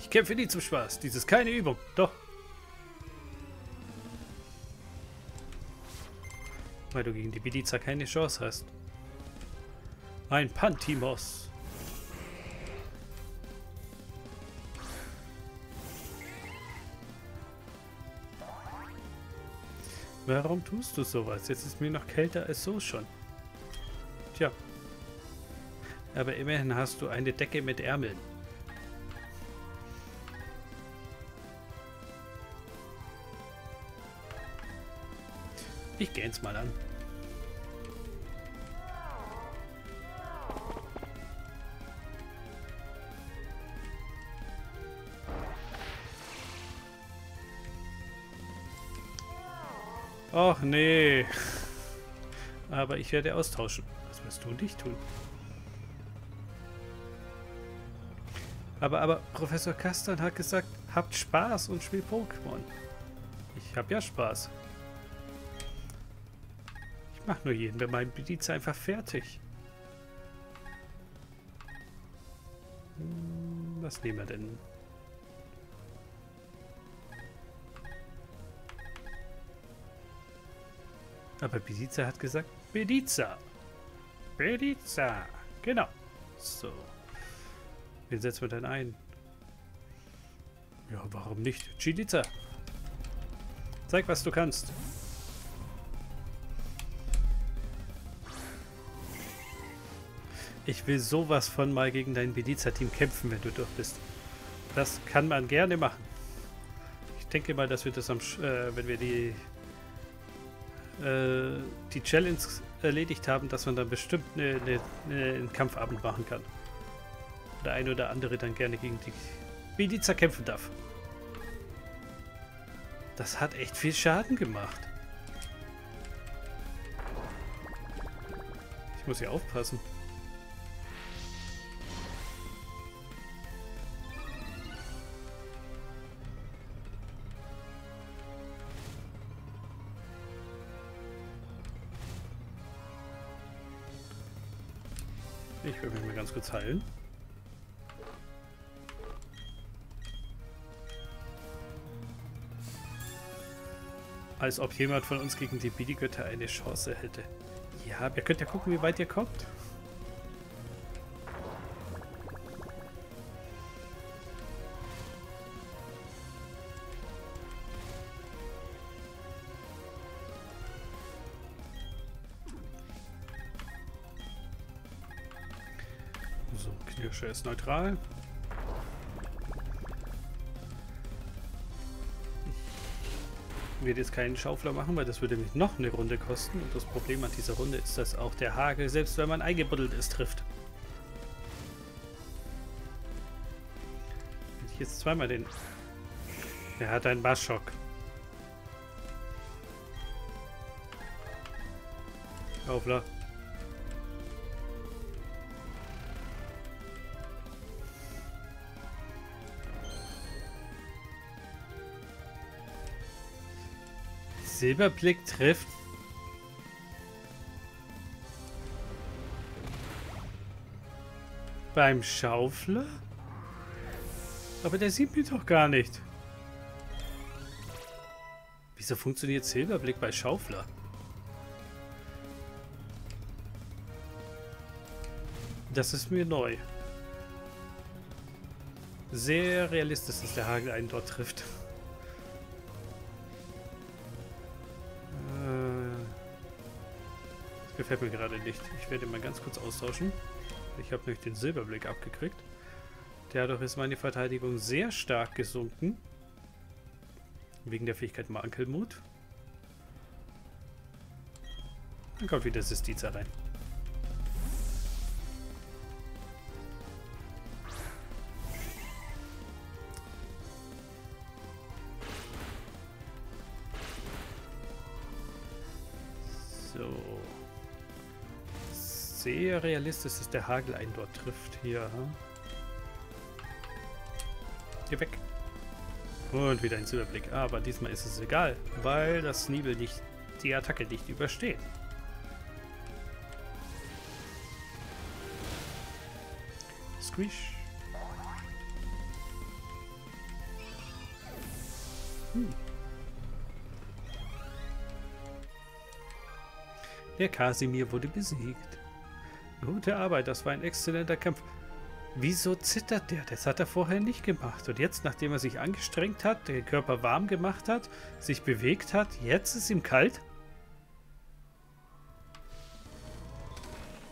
Ich kämpfe nie zum Spaß. Dies ist keine Übung. Doch. Weil du gegen die Bediza keine Chance hast. Ein Pantimos. Warum tust du sowas? Jetzt ist mir noch kälter als so schon. Aber immerhin hast du eine Decke mit Ärmeln. Ich gähn's mal an. Och nee. Aber ich werde austauschen. Was wirst du nicht tun? Aber, aber Professor Kastan hat gesagt, habt Spaß und spielt Pokémon. Ich hab ja Spaß. Ich mach nur jeden bei meinem Bedienst einfach fertig. Hm, was nehmen wir denn? Aber Bediza hat gesagt, Bediza. Bediza. Genau. So. Wen setzen wir denn ein? Ja, warum nicht? Chiliza. Zeig, was du kannst. Ich will sowas von mal gegen dein Bediza-Team kämpfen, wenn du durch bist. Das kann man gerne machen. Ich denke mal, dass wir das am, äh, wenn wir die äh, die Challenge erledigt haben, dass man dann bestimmt eine, eine, eine, einen Kampfabend machen kann. Der eine oder andere dann gerne gegen die Biliza kämpfen darf. Das hat echt viel Schaden gemacht. Ich muss hier aufpassen. Ich will mich mal ganz kurz heilen. Als ob jemand von uns gegen die Bidi-Götter eine Chance hätte. Ja, ihr könnt ja gucken, wie weit ihr kommt. So, Knirsche ist neutral. Werde jetzt keinen Schaufler machen, weil das würde mich noch eine Runde kosten. Und das Problem an dieser Runde ist, dass auch der Hagel, selbst wenn man eingebuddelt ist, trifft. Wenn ich jetzt zweimal den... Er hat einen Bassschock. Schaufler. Silberblick trifft. Beim Schaufler? Aber der sieht mich doch gar nicht. Wieso funktioniert Silberblick bei Schaufler? Das ist mir neu. Sehr realistisch, dass der Hagel einen dort trifft. Gefällt mir gerade nicht. Ich werde mal ganz kurz austauschen. Ich habe nämlich den Silberblick abgekriegt. Dadurch ist meine Verteidigung sehr stark gesunken. Wegen der Fähigkeit Mankelmut. Dann kommt wieder Sistiza rein. Sehr realistisch, dass der Hagel einen dort trifft. Hier. Geh weg. Und wieder ein Silberblick. Aber diesmal ist es egal, weil das Nibel nicht die Attacke nicht übersteht. Squish. Hm. Der Kasimir wurde besiegt. Gute Arbeit, das war ein exzellenter Kampf. Wieso zittert der? Das hat er vorher nicht gemacht. Und jetzt, nachdem er sich angestrengt hat, den Körper warm gemacht hat, sich bewegt hat, jetzt ist ihm kalt?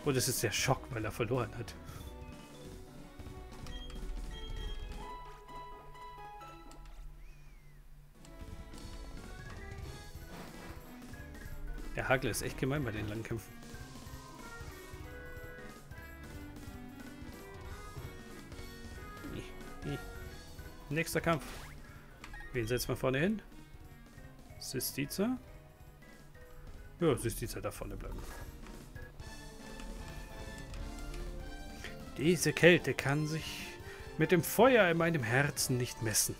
Und es ist der Schock, weil er verloren hat. Der Hagel ist echt gemein bei den Langkämpfen. Nächster Kampf. Wen setzt man vorne hin? Sistiza? Ja, Sistiza da vorne bleiben. Diese Kälte kann sich mit dem Feuer in meinem Herzen nicht messen.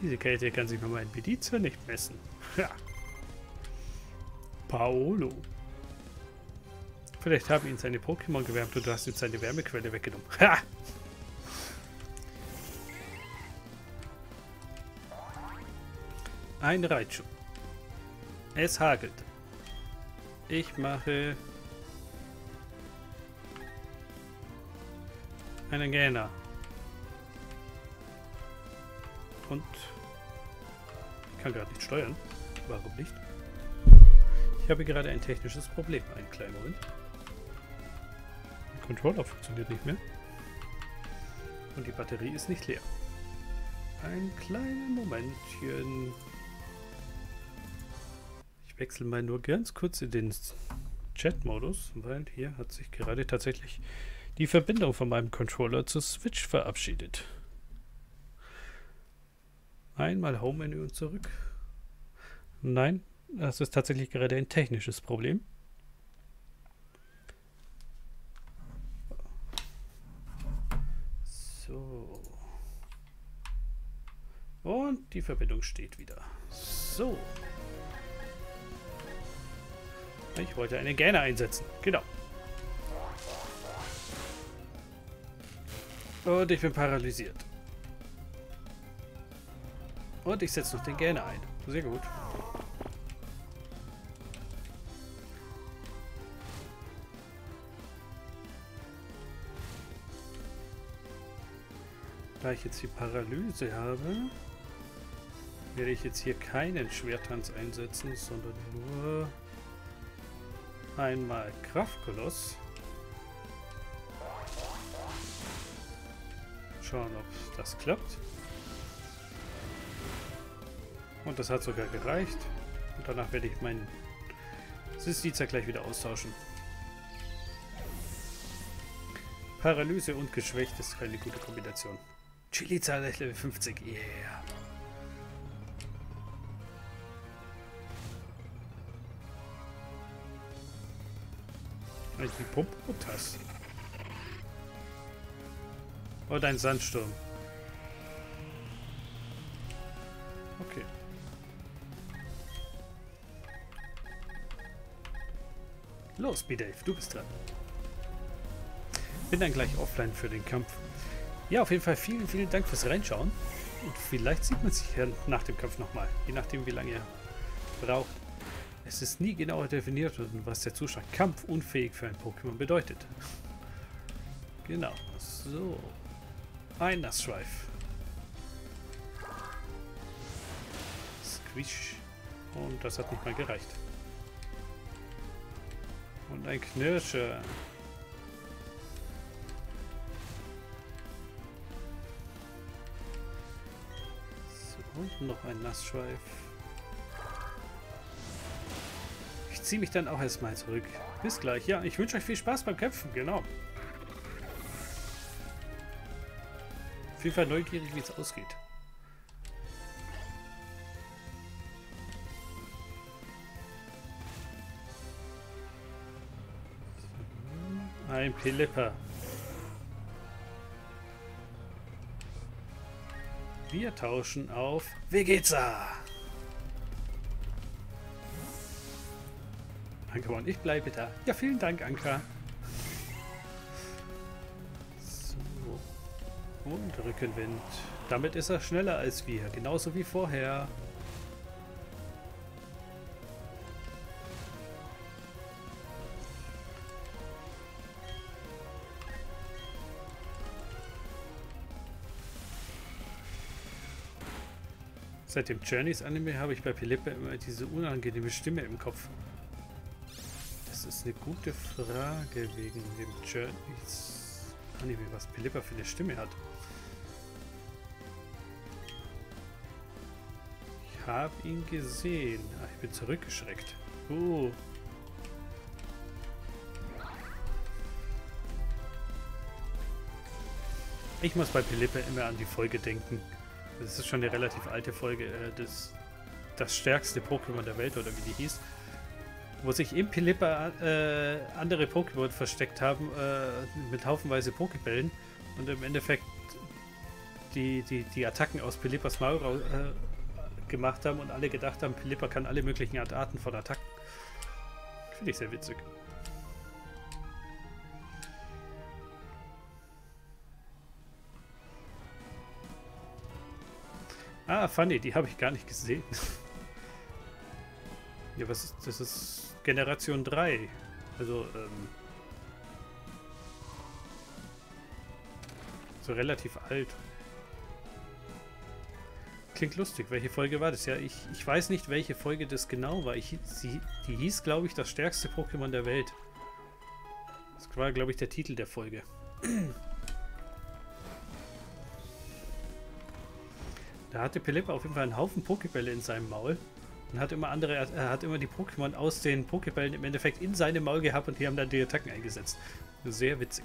Diese Kälte kann sich mit meinem Bedizer nicht messen. Ja. Paolo. Vielleicht haben ihn seine Pokémon gewärmt und du hast ihm seine Wärmequelle weggenommen. Ha! Ein Reitschuh. Es hagelt. Ich mache einen Gähner. Und ich kann gerade nicht steuern. Warum nicht? Ich habe gerade ein technisches Problem. Einen kleinen Moment. Der Controller funktioniert nicht mehr. Und die Batterie ist nicht leer. Ein kleines Momentchen wechsle mal nur ganz kurz in den Chat-Modus, weil hier hat sich gerade tatsächlich die Verbindung von meinem Controller zur Switch verabschiedet. Einmal Home-Menü und zurück. Nein, das ist tatsächlich gerade ein technisches Problem. So. Und die Verbindung steht wieder. So. Ich wollte eine Gähne einsetzen. Genau. Und ich bin paralysiert. Und ich setze noch den Gähne ein. Sehr gut. Da ich jetzt die Paralyse habe, werde ich jetzt hier keinen Schwertanz einsetzen, sondern nur Einmal Kraftkoloss. Schauen, ob das klappt. Und das hat sogar gereicht. Und danach werde ich meinen Sistizer gleich wieder austauschen. Paralyse und geschwächt ist keine gute Kombination. Chiliza Level 50, yeah. Die Pumpotas. Oder ein Sandsturm. Okay. Los, B-Dave, du bist dran. Bin dann gleich offline für den Kampf. Ja, auf jeden Fall vielen, vielen Dank fürs Reinschauen. Und vielleicht sieht man sich ja nach dem Kampf nochmal. Je nachdem, wie lange ihr braucht. Es ist nie genauer definiert worden, was der Zustand kampfunfähig für ein Pokémon bedeutet. Genau. So. Ein Nassschweif. Squish. Und das hat nicht mal gereicht. Und ein Knirscher. So, und noch ein Nassschweif. Ziehe mich dann auch erstmal zurück. Bis gleich. Ja, ich wünsche euch viel Spaß beim Kämpfen. Genau. Auf jeden Fall neugierig, wie es ausgeht. Ein Pilipper. Wir tauschen auf Vegeta. Anka und ich bleibe da. Ja, vielen Dank, Anka. So. Und Rückenwind. Damit ist er schneller als wir. Genauso wie vorher. Seit dem Journeys Anime habe ich bei Philippa immer diese unangenehme Stimme im Kopf. Ist eine gute Frage wegen dem Journeys Anime, was Philippa für eine Stimme hat. Ich habe ihn gesehen. Ach, ich bin zurückgeschreckt. Uh. Ich muss bei Philippa immer an die Folge denken. Das ist schon eine relativ alte Folge. Äh, das, das stärkste Pokémon der Welt oder wie die hieß. Wo sich im Pilippa äh, andere Pokémon versteckt haben äh, mit haufenweise Pokébällen und im Endeffekt die, die, die Attacken aus Pilippas Maul äh, gemacht haben und alle gedacht haben, Pilippa kann alle möglichen Arten von Attacken. Finde ich sehr witzig. Ah, funny, die habe ich gar nicht gesehen. ja, was ist, das ist Generation 3. Also, ähm, so relativ alt. Klingt lustig. Welche Folge war das? Ja, ich, ich weiß nicht, welche Folge das genau war. Ich, sie, die hieß, glaube ich, das stärkste Pokémon der Welt. Das war, glaube ich, der Titel der Folge. Da hatte Pilippa auf jeden Fall einen Haufen Pokébälle in seinem Maul. Und hat immer andere, er hat immer die Pokémon aus den Pokébällen im Endeffekt in seinem Maul gehabt und die haben dann die Attacken eingesetzt. Sehr witzig.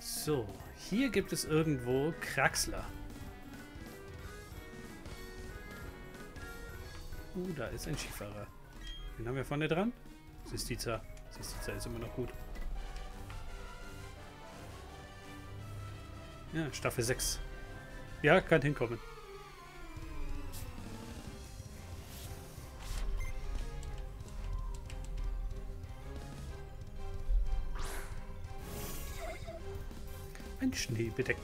So, hier gibt es irgendwo Kraxler. Uh, da ist ein Skifahrer. Den haben wir vorne dran. Sistiza. Sistiza ist immer noch gut. Ja, Staffel 6. Ja, kann hinkommen. Schneebedeck.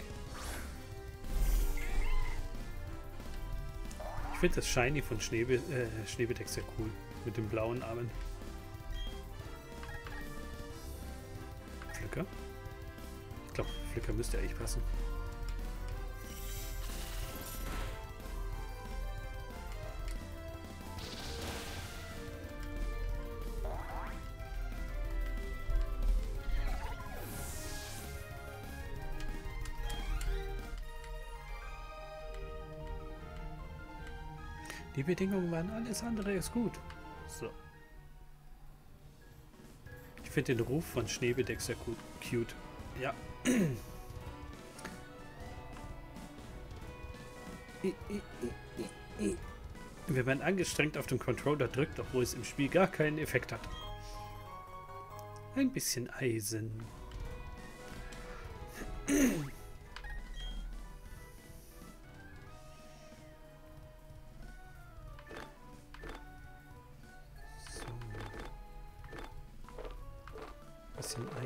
Ich finde das Shiny von Schneebe äh, Schneebedeck sehr cool. Mit den blauen Armen. Flicker? Ich glaube, Flicker müsste eigentlich passen. Die Bedingungen waren alles andere als gut. So. Ich finde den Ruf von Schneebedeck sehr gut. cute. Ja. Wenn man angestrengt auf den Controller drückt, obwohl es im Spiel gar keinen Effekt hat. Ein bisschen Eisen.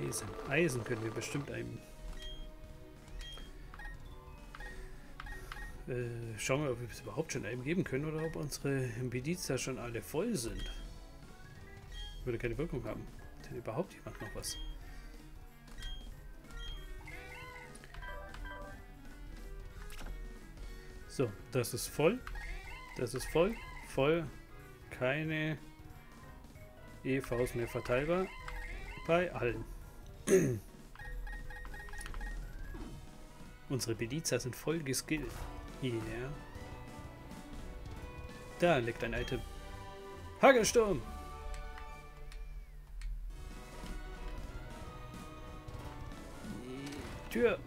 Eisen. Eisen können wir bestimmt einem. Äh, schauen wir, ob wir es überhaupt schon einem geben können oder ob unsere Bedienster schon alle voll sind. Würde keine Wirkung haben. Denn überhaupt jemand noch was? So, das ist voll. Das ist voll. Voll. Keine EVs mehr verteilbar. Bei allen. Unsere Bediza sind voll geskillt. Yeah. Da liegt ein Item. Hagelsturm! Tür!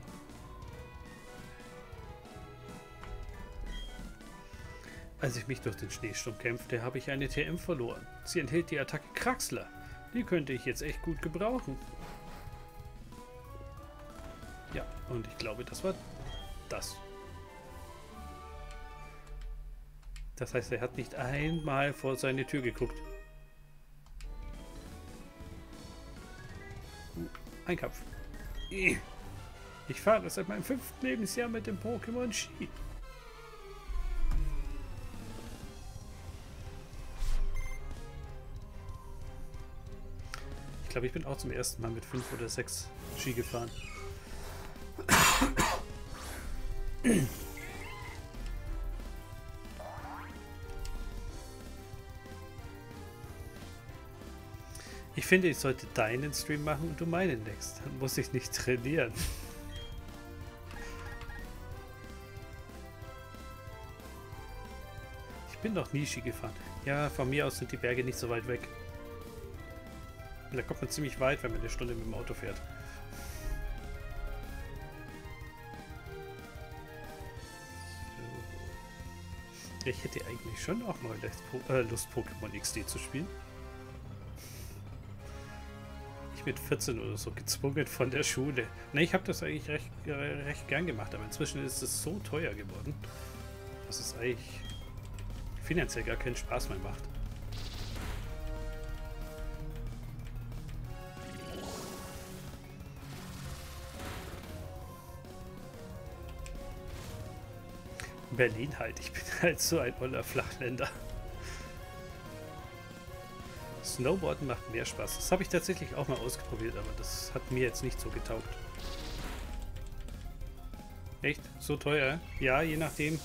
Als ich mich durch den Schneesturm kämpfte, habe ich eine TM verloren. Sie enthält die Attacke Kraxler. Die könnte ich jetzt echt gut gebrauchen. Ja, und ich glaube, das war das. Das heißt, er hat nicht einmal vor seine Tür geguckt. Ein Kampf. Ich fahre seit meinem fünften Lebensjahr mit dem Pokémon Ski. Ich glaube, ich bin auch zum ersten Mal mit fünf oder sechs Ski gefahren. Ich finde, ich sollte deinen Stream machen und du meinen next. Dann muss ich nicht trainieren. Ich bin noch nie Ski gefahren. Ja, von mir aus sind die Berge nicht so weit weg. Da kommt man ziemlich weit, wenn man eine Stunde mit dem Auto fährt. Ich hätte eigentlich schon auch mal Lust, äh, Pokémon XD zu spielen. Ich mit 14 oder so gezwungen von der Schule. Ne, ich habe das eigentlich recht, äh, recht gern gemacht, aber inzwischen ist es so teuer geworden, dass es eigentlich finanziell gar keinen Spaß mehr macht. Berlin halt. Ich bin halt so ein voller Flachländer. Snowboarden macht mehr Spaß. Das habe ich tatsächlich auch mal ausprobiert, aber das hat mir jetzt nicht so getaugt. Echt? So teuer? Ja, je nachdem.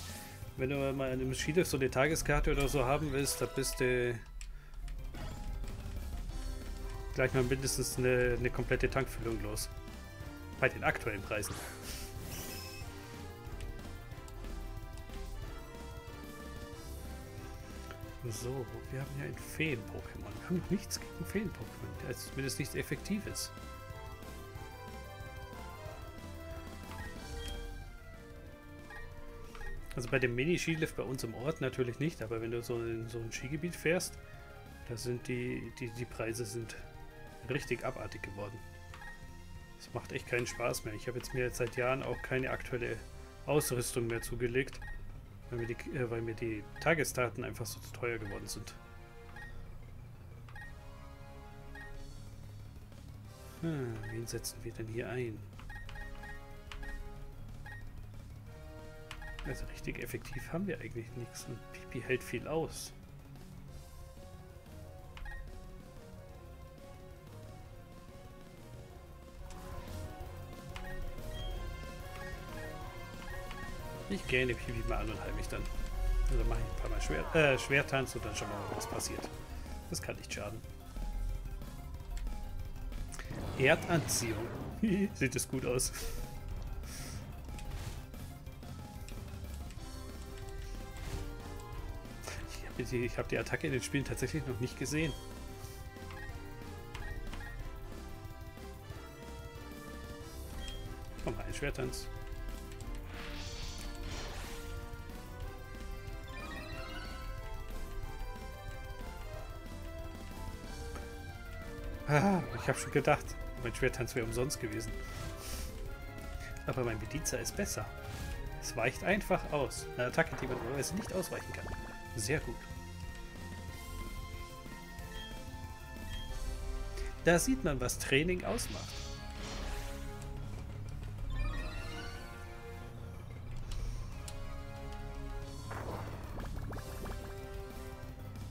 Wenn du mal in einem Skilift so eine Tageskarte oder so haben willst, da bist du gleich mal mindestens eine, eine komplette Tankfüllung los. Bei den aktuellen Preisen. So, wir haben ja ein Feen-Pokémon. Wir haben nichts gegen Feen-Pokémon. Zumindest nichts Effektives. Also bei dem Mini-Skilift bei uns im Ort natürlich nicht, aber wenn du so in so ein Skigebiet fährst, da sind die, die, die Preise sind richtig abartig geworden. Das macht echt keinen Spaß mehr. Ich habe jetzt mir jetzt seit Jahren auch keine aktuelle Ausrüstung mehr zugelegt. Weil mir, die, äh, weil mir die Tagesdaten einfach so zu teuer geworden sind. Hm, wen setzen wir denn hier ein? Also richtig effektiv haben wir eigentlich nichts und Pipi hält viel aus. Ich gehe in die Pipi mal an und heile mich dann. Also mache ich ein paar Mal Schwer, äh, Schwertanz und dann schauen wir mal, was passiert. Das kann nicht schaden. Erdanziehung. Sieht das gut aus. Ich habe die Attacke in den Spielen tatsächlich noch nicht gesehen. Komm mal, ein Schwertanz. Ah, ich habe schon gedacht, mein Schwertanz wäre umsonst gewesen. Aber mein Bedienzer ist besser. Es weicht einfach aus. Eine Attacke, die man normalerweise nicht ausweichen kann. Sehr gut. Da sieht man, was Training ausmacht.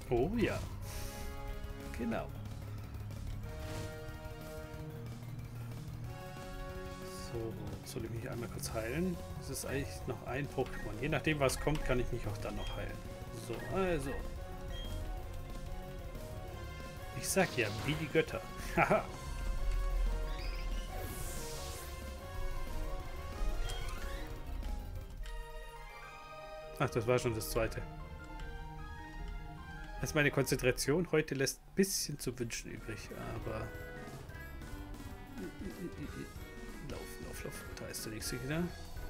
Oh ja. Genau. Soll ich mich einmal kurz heilen? Es ist eigentlich noch ein Pokémon. Je nachdem, was kommt, kann ich mich auch dann noch heilen. So, also. Ich sag ja, wie die Götter. Haha. Ach, das war schon das zweite. Also meine Konzentration heute lässt ein bisschen zu wünschen übrig, aber... Lauf. Da ist der nächste wieder.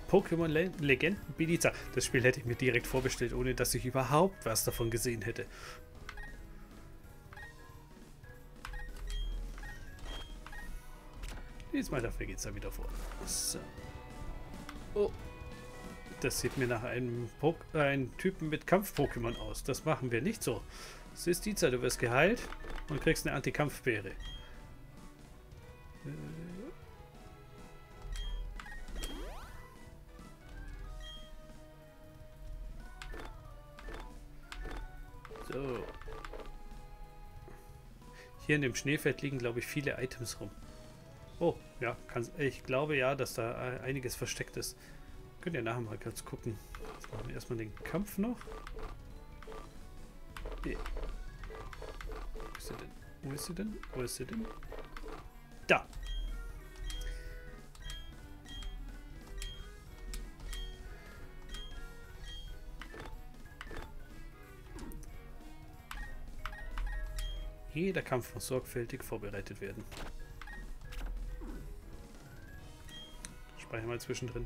Pokémon Le Legenden Biliza. Das Spiel hätte ich mir direkt vorbestellt, ohne dass ich überhaupt was davon gesehen hätte. Diesmal dafür geht es da wieder vor. So. Oh. Das sieht mir nach einem, po einem Typen mit Kampf-Pokémon aus. Das machen wir nicht so. Sistiza, du wirst geheilt und kriegst eine Anti-Kampf-Beere. Äh. Hier in dem Schneefeld liegen, glaube ich, viele Items rum. Oh, ja, kann, ich glaube ja, dass da einiges versteckt ist. Könnt ihr nachher mal kurz gucken. Jetzt machen wir erstmal den Kampf noch. Nee. Wo ist sie denn? Wo ist sie denn? Wo ist sie denn? Da! Jeder Kampf muss sorgfältig vorbereitet werden. Speichern mal zwischendrin.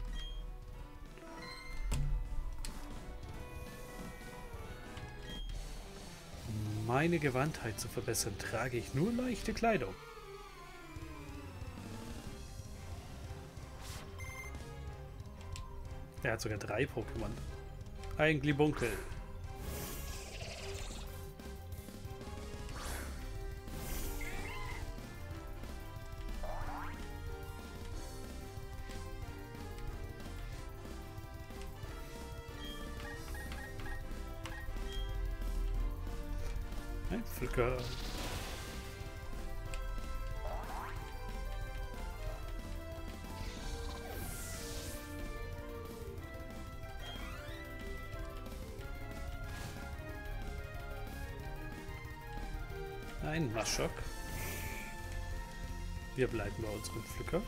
meine Gewandtheit zu verbessern, trage ich nur leichte Kleidung. Er hat sogar drei Pokémon. Ein Glibunkel. Ein Pflücker. Ein Maschok. Wir bleiben bei unserem Pflücker.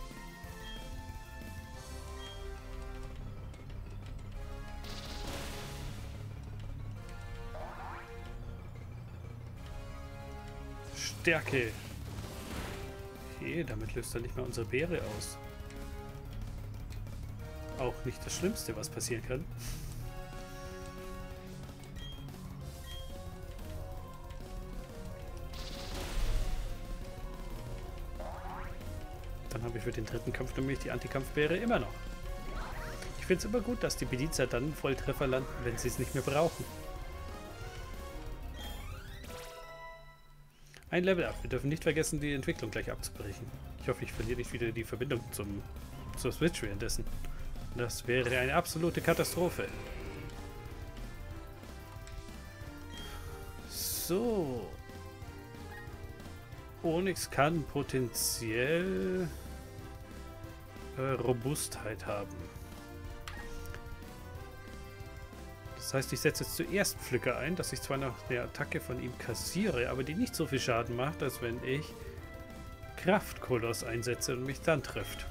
Stärke. Okay, damit löst er nicht mehr unsere Beere aus. Auch nicht das Schlimmste, was passieren kann. Dann habe ich für den dritten Kampf nämlich die Antikampfbeere immer noch. Ich finde es immer gut, dass die Bedienzer dann Volltreffer landen, wenn sie es nicht mehr brauchen. Ein Level up. Wir dürfen nicht vergessen, die Entwicklung gleich abzubrechen. Ich hoffe, ich verliere nicht wieder die Verbindung zum, zur Switch währenddessen. Das wäre eine absolute Katastrophe. So. Onyx kann potenziell äh, Robustheit haben. Das heißt, ich setze jetzt zuerst Pflücker ein, dass ich zwar noch eine Attacke von ihm kassiere, aber die nicht so viel Schaden macht, als wenn ich Kraftkoloss einsetze und mich dann trifft.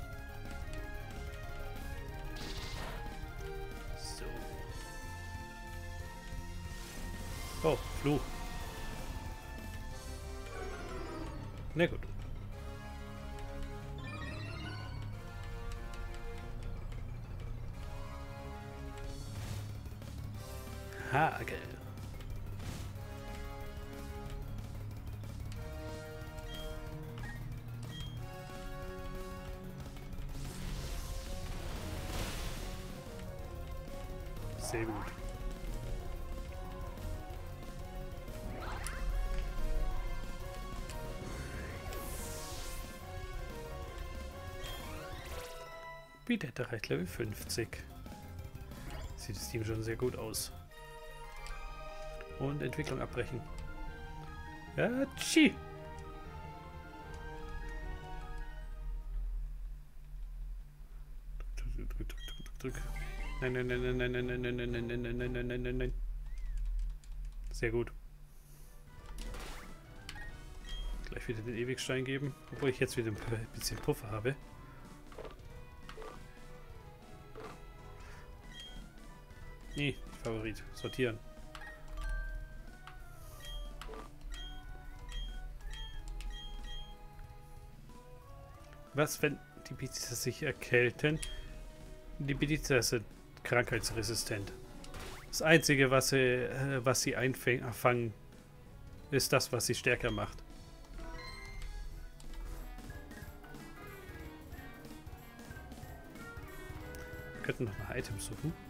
Bietet erreicht Level 50. Sieht das Team schon sehr gut aus. Und Entwicklung abbrechen. Ja, tschi. Drück, drück, drück, drück, drück. Nein, nein, nein, nein, nein, nein, nein, nein, nein, nein, nein, nein, nein, nein, nein, nein. Sehr gut. Gleich wieder den Ewigstein geben, obwohl ich jetzt wieder ein bisschen Puffer habe. Nee, Favorit. Sortieren. Was, wenn die Pizza sich erkälten? Die Pizza sind krankheitsresistent. Das Einzige, was sie, äh, was sie einfangen, ist das, was sie stärker macht. Wir könnten noch mal Items suchen.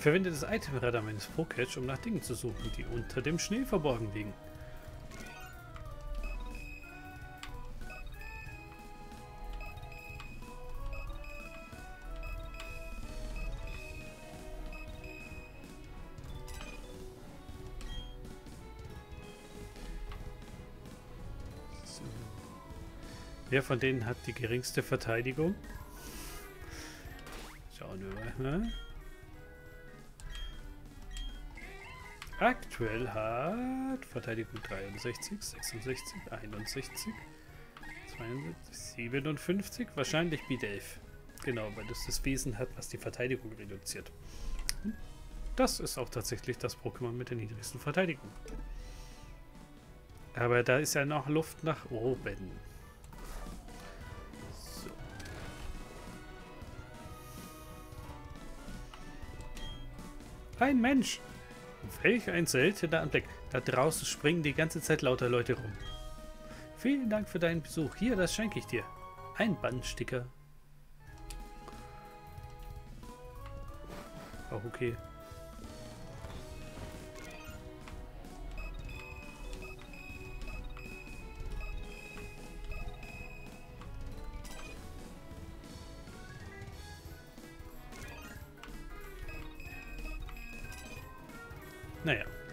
Verwende das Itemradar meines Procatch, um nach Dingen zu suchen, die unter dem Schnee verborgen liegen. Wer von denen hat die geringste Verteidigung? Schauen wir mal. Ne? Aktuell hat Verteidigung 63, 66, 61, 72, 57, wahrscheinlich B11. Genau, weil das das Wesen hat, was die Verteidigung reduziert. Das ist auch tatsächlich das Pokémon mit der niedrigsten Verteidigung. Aber da ist ja noch Luft nach oben. Ein Mensch! Welch ein seltener Anblick. Da draußen springen die ganze Zeit lauter Leute rum. Vielen Dank für deinen Besuch. Hier, das schenke ich dir. Ein Bandsticker. Auch okay.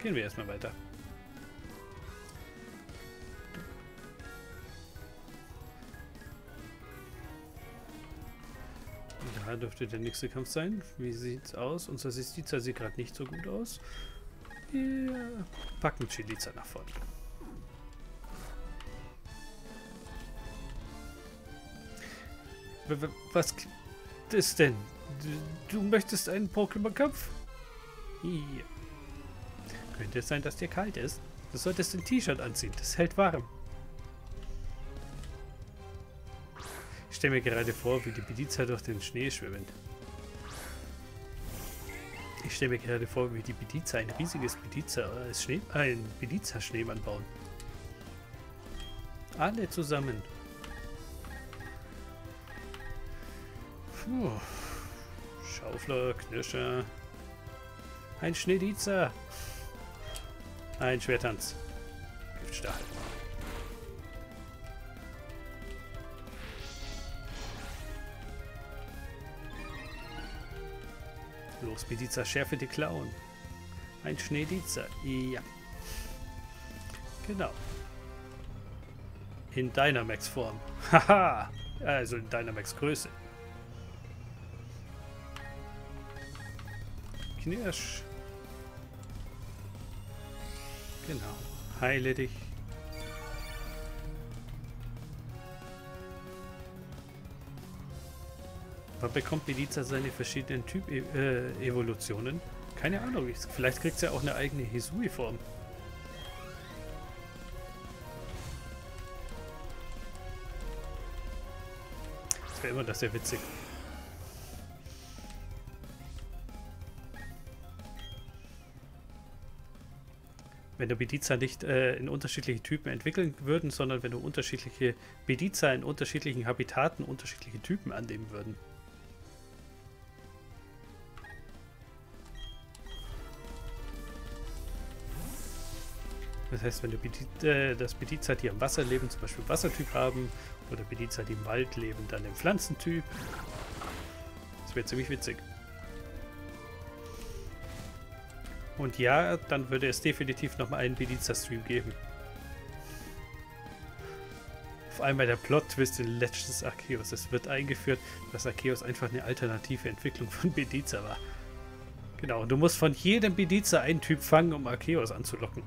Gehen wir erstmal weiter. Da dürfte der nächste Kampf sein. Wie sieht's aus? Unser Sistiza sieht gerade nicht so gut aus. Wir packen Chiliza nach vorne. Was ist denn? Du möchtest einen Pokémon-Kampf? Ja. Könnte es sein, dass dir kalt ist? Du solltest ein T-Shirt anziehen. Das hält warm. Ich stelle mir gerade vor, wie die Bediza durch den Schnee schwimmen. Ich stelle mir gerade vor, wie die Bediza ein riesiges Bediza, äh, Schnee, äh, ein Bediza-Schneemann bauen. Alle zusammen. Puh. Schaufler, Knirscher. Ein Schneedizer. Ein Schwertanz. Giftstahl. Los, Mediza, schärfe die Klauen. Ein Schneedizer. Ja. Genau. In Dynamax-Form. Haha. also in Dynamax-Größe. Knirsch. Genau. Heile dich. Wann bekommt Beliza seine verschiedenen Typ-Evolutionen? Äh, Keine Ahnung. Vielleicht kriegt sie ja auch eine eigene Hisui-Form. Das wäre immer das sehr witzig. Wenn du Bediza nicht äh, in unterschiedliche Typen entwickeln würden, sondern wenn du unterschiedliche Bediza in unterschiedlichen Habitaten unterschiedliche Typen annehmen würden. Das heißt, wenn du Bediz, äh, das Bediza, die am Wasser leben, zum Beispiel Wassertyp haben, oder Bediza, die im Wald leben, dann den Pflanzentyp. Das wäre ziemlich witzig. Und ja, dann würde es definitiv nochmal einen Bediza-Stream geben. Auf einmal der Plot-Twist in Legends Arceus. Es wird eingeführt, dass Arceus einfach eine alternative Entwicklung von Bediza war. Genau, und du musst von jedem Bediza einen Typ fangen, um Arceus anzulocken.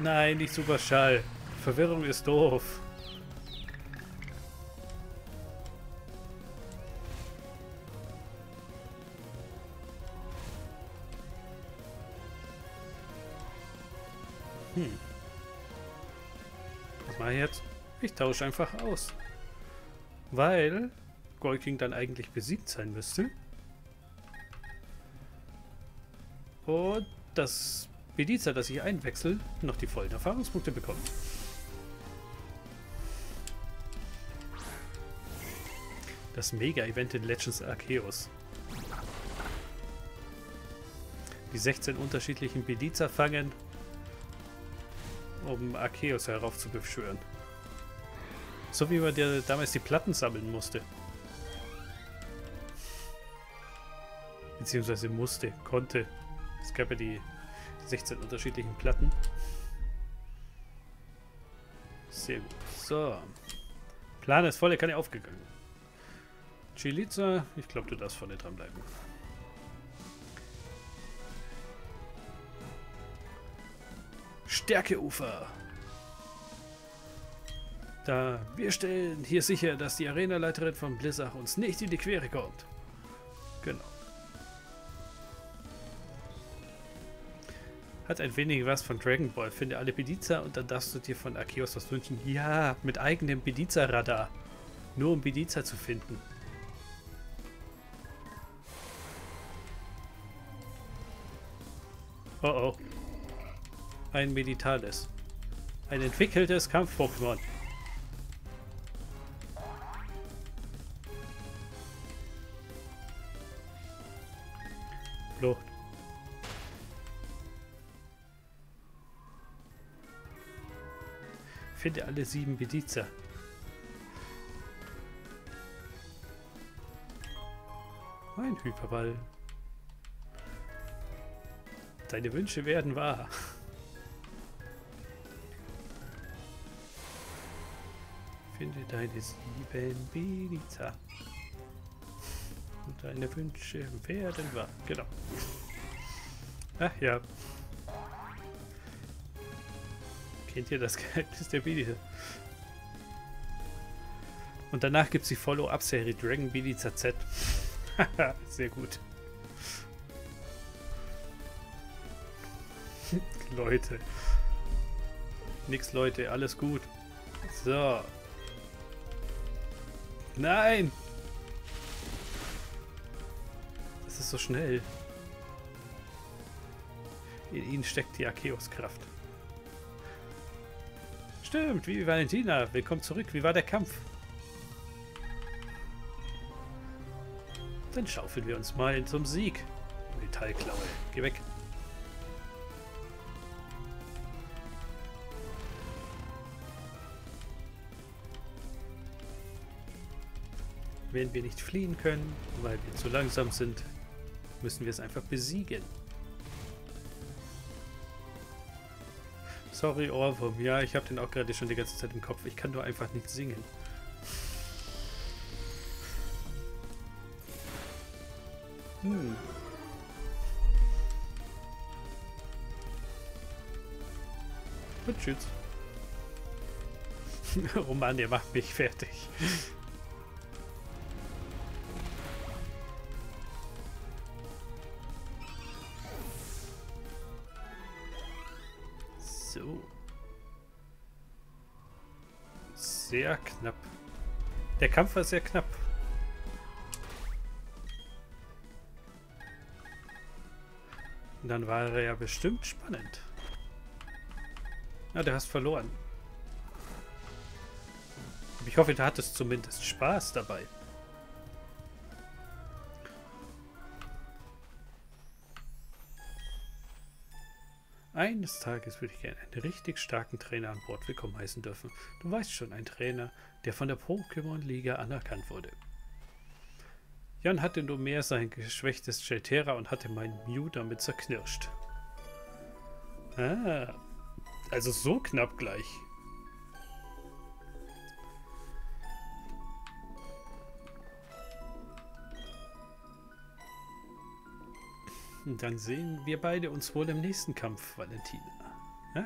Nein, nicht Superschall. Verwirrung ist doof. Hm. Was mache ich jetzt? Ich tausche einfach aus. Weil Golking dann eigentlich besiegt sein müsste. Und das Belizer, das ich einwechsel, noch die vollen Erfahrungspunkte bekommt. Das Mega-Event in Legends Arceus. Die 16 unterschiedlichen Belizer fangen, um Arceus heraufzubeschwören. So wie man der damals die Platten sammeln musste. Beziehungsweise musste, konnte. Es gab ja die 16 unterschiedlichen Platten. Sehr gut. So. Plan ist voll, er kann ja aufgegangen. Chiliza, ich glaube, du darfst vorne dranbleiben. Stärkeufer. Da wir stellen hier sicher, dass die Arenaleiterin von Blizzard uns nicht in die Quere kommt. Genau. Hat ein wenig was von Dragon Ball. Finde alle Bediza und dann darfst du dir von Arceus was wünschen. Ja, mit eigenem Bediza-Radar. Nur um Bediza zu finden. Oh oh. Ein Meditales. Ein entwickeltes Kampf-Pokémon. Flucht. Finde alle sieben Bedizer. Ein Hyperball. Deine Wünsche werden wahr. Finde deine sieben Bedizer. Und deine Wünsche werden wahr. Genau. Ach ja. Kennt ihr das Geheimnis der Bediza? Und danach gibt es die Follow-up-Serie Dragon Bediza Z. Sehr gut. Leute. Nix, Leute. Alles gut. So. Nein! Das ist so schnell. In ihnen steckt die Arceus-Kraft. Stimmt, wie Valentina. Willkommen zurück. Wie war der Kampf? Dann schaufeln wir uns mal zum Sieg. Metallklaue. Geh weg. Wenn wir nicht fliehen können, weil wir zu langsam sind, müssen wir es einfach besiegen. Sorry, Ohrwurm. Ja, ich habe den auch gerade schon die ganze Zeit im Kopf. Ich kann nur einfach nicht singen. Hm. Und tschüss. oh Mann, der macht mich fertig. Sehr knapp. Der Kampf war sehr knapp. Und dann war er ja bestimmt spannend. Ja, du hast verloren. Ich hoffe, du hattest zumindest Spaß dabei. Eines Tages würde ich gerne einen richtig starken Trainer an Bord willkommen heißen dürfen. Du weißt schon, ein Trainer, der von der Pokémon-Liga anerkannt wurde. Jan hatte nur mehr sein geschwächtes Cheltera und hatte meinen Mew damit zerknirscht. Ah, also so knapp gleich. Dann sehen wir beide uns wohl im nächsten Kampf, Valentina. Ja.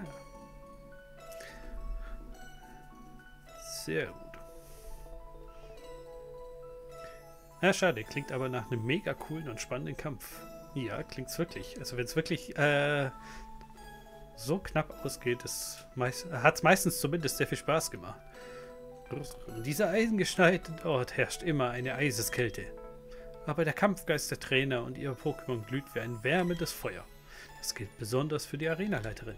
Sehr gut. Ja, schade. Klingt aber nach einem mega coolen und spannenden Kampf. Ja, klingt's wirklich. Also wenn es wirklich äh, so knapp ausgeht, hat es meistens zumindest sehr viel Spaß gemacht. In dieser eisengeschneiten Ort herrscht immer eine Eiseskälte. Aber der Kampfgeist der Trainer und ihre Pokémon glüht wie ein wärmendes Feuer. Das gilt besonders für die Arenaleiterin.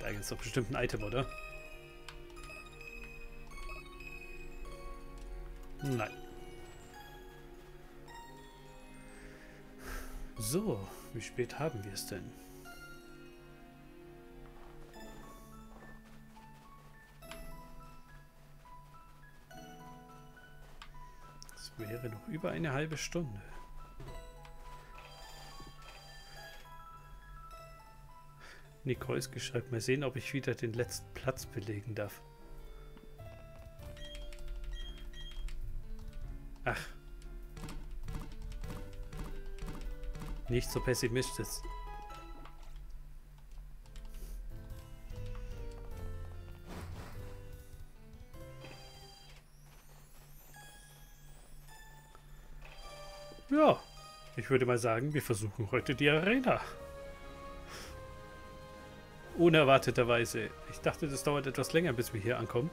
Da gibt es doch bestimmt ein Item, oder? Nein. So, wie spät haben wir es denn? Wäre noch über eine halbe Stunde. Nikolski schreibt, mal sehen, ob ich wieder den letzten Platz belegen darf. Ach. Nicht so pessimistisch. Ich würde mal sagen, wir versuchen heute die Arena. Unerwarteterweise. Ich dachte, das dauert etwas länger, bis wir hier ankommen.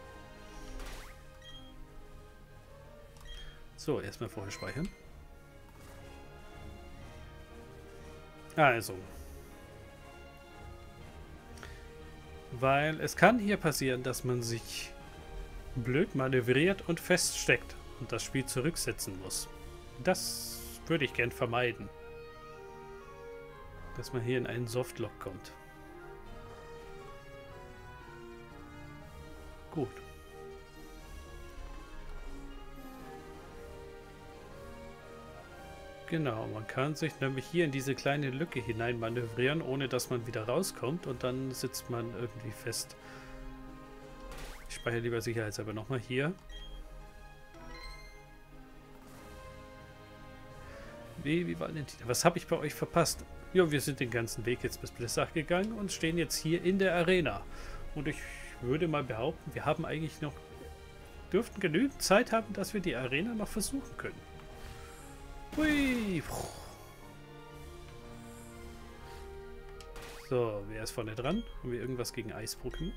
So, erstmal vorher speichern. Also. Weil es kann hier passieren, dass man sich blöd manövriert und feststeckt und das Spiel zurücksetzen muss. Das würde ich gern vermeiden. Dass man hier in einen Softlock kommt. Gut. Genau, man kann sich nämlich hier in diese kleine Lücke hinein manövrieren, ohne dass man wieder rauskommt und dann sitzt man irgendwie fest. Ich speichere lieber sicherheitshalber nochmal hier. Baby Valentina, was habe ich bei euch verpasst? Ja, wir sind den ganzen Weg jetzt bis Blissach gegangen und stehen jetzt hier in der Arena. Und ich würde mal behaupten, wir haben eigentlich noch, dürften genügend Zeit haben, dass wir die Arena noch versuchen können. Hui. So, wer ist vorne dran? Haben wir irgendwas gegen Eis-Pokémon?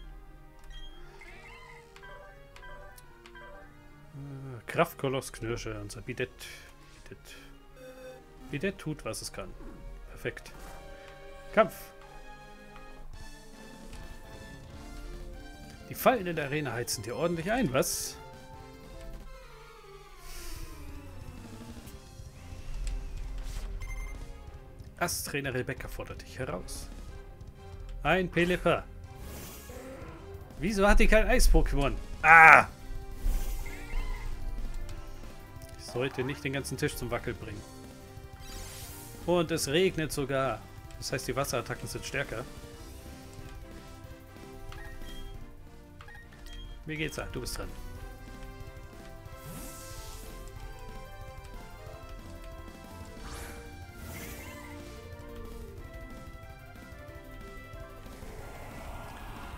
Äh, Kraftkoloss Knirsche, unser Bidet. Bidet. Wie der tut, was es kann. Perfekt. Kampf. Die Fallen in der Arena heizen dir ordentlich ein, was? Asttrainer Rebecca fordert dich heraus. Ein Pelipper. Wieso hat die kein Eis-Pokémon? Ah! sollte nicht den ganzen Tisch zum Wackeln bringen. Und es regnet sogar. Das heißt, die Wasserattacken sind stärker. Wie geht's da? Du bist dran.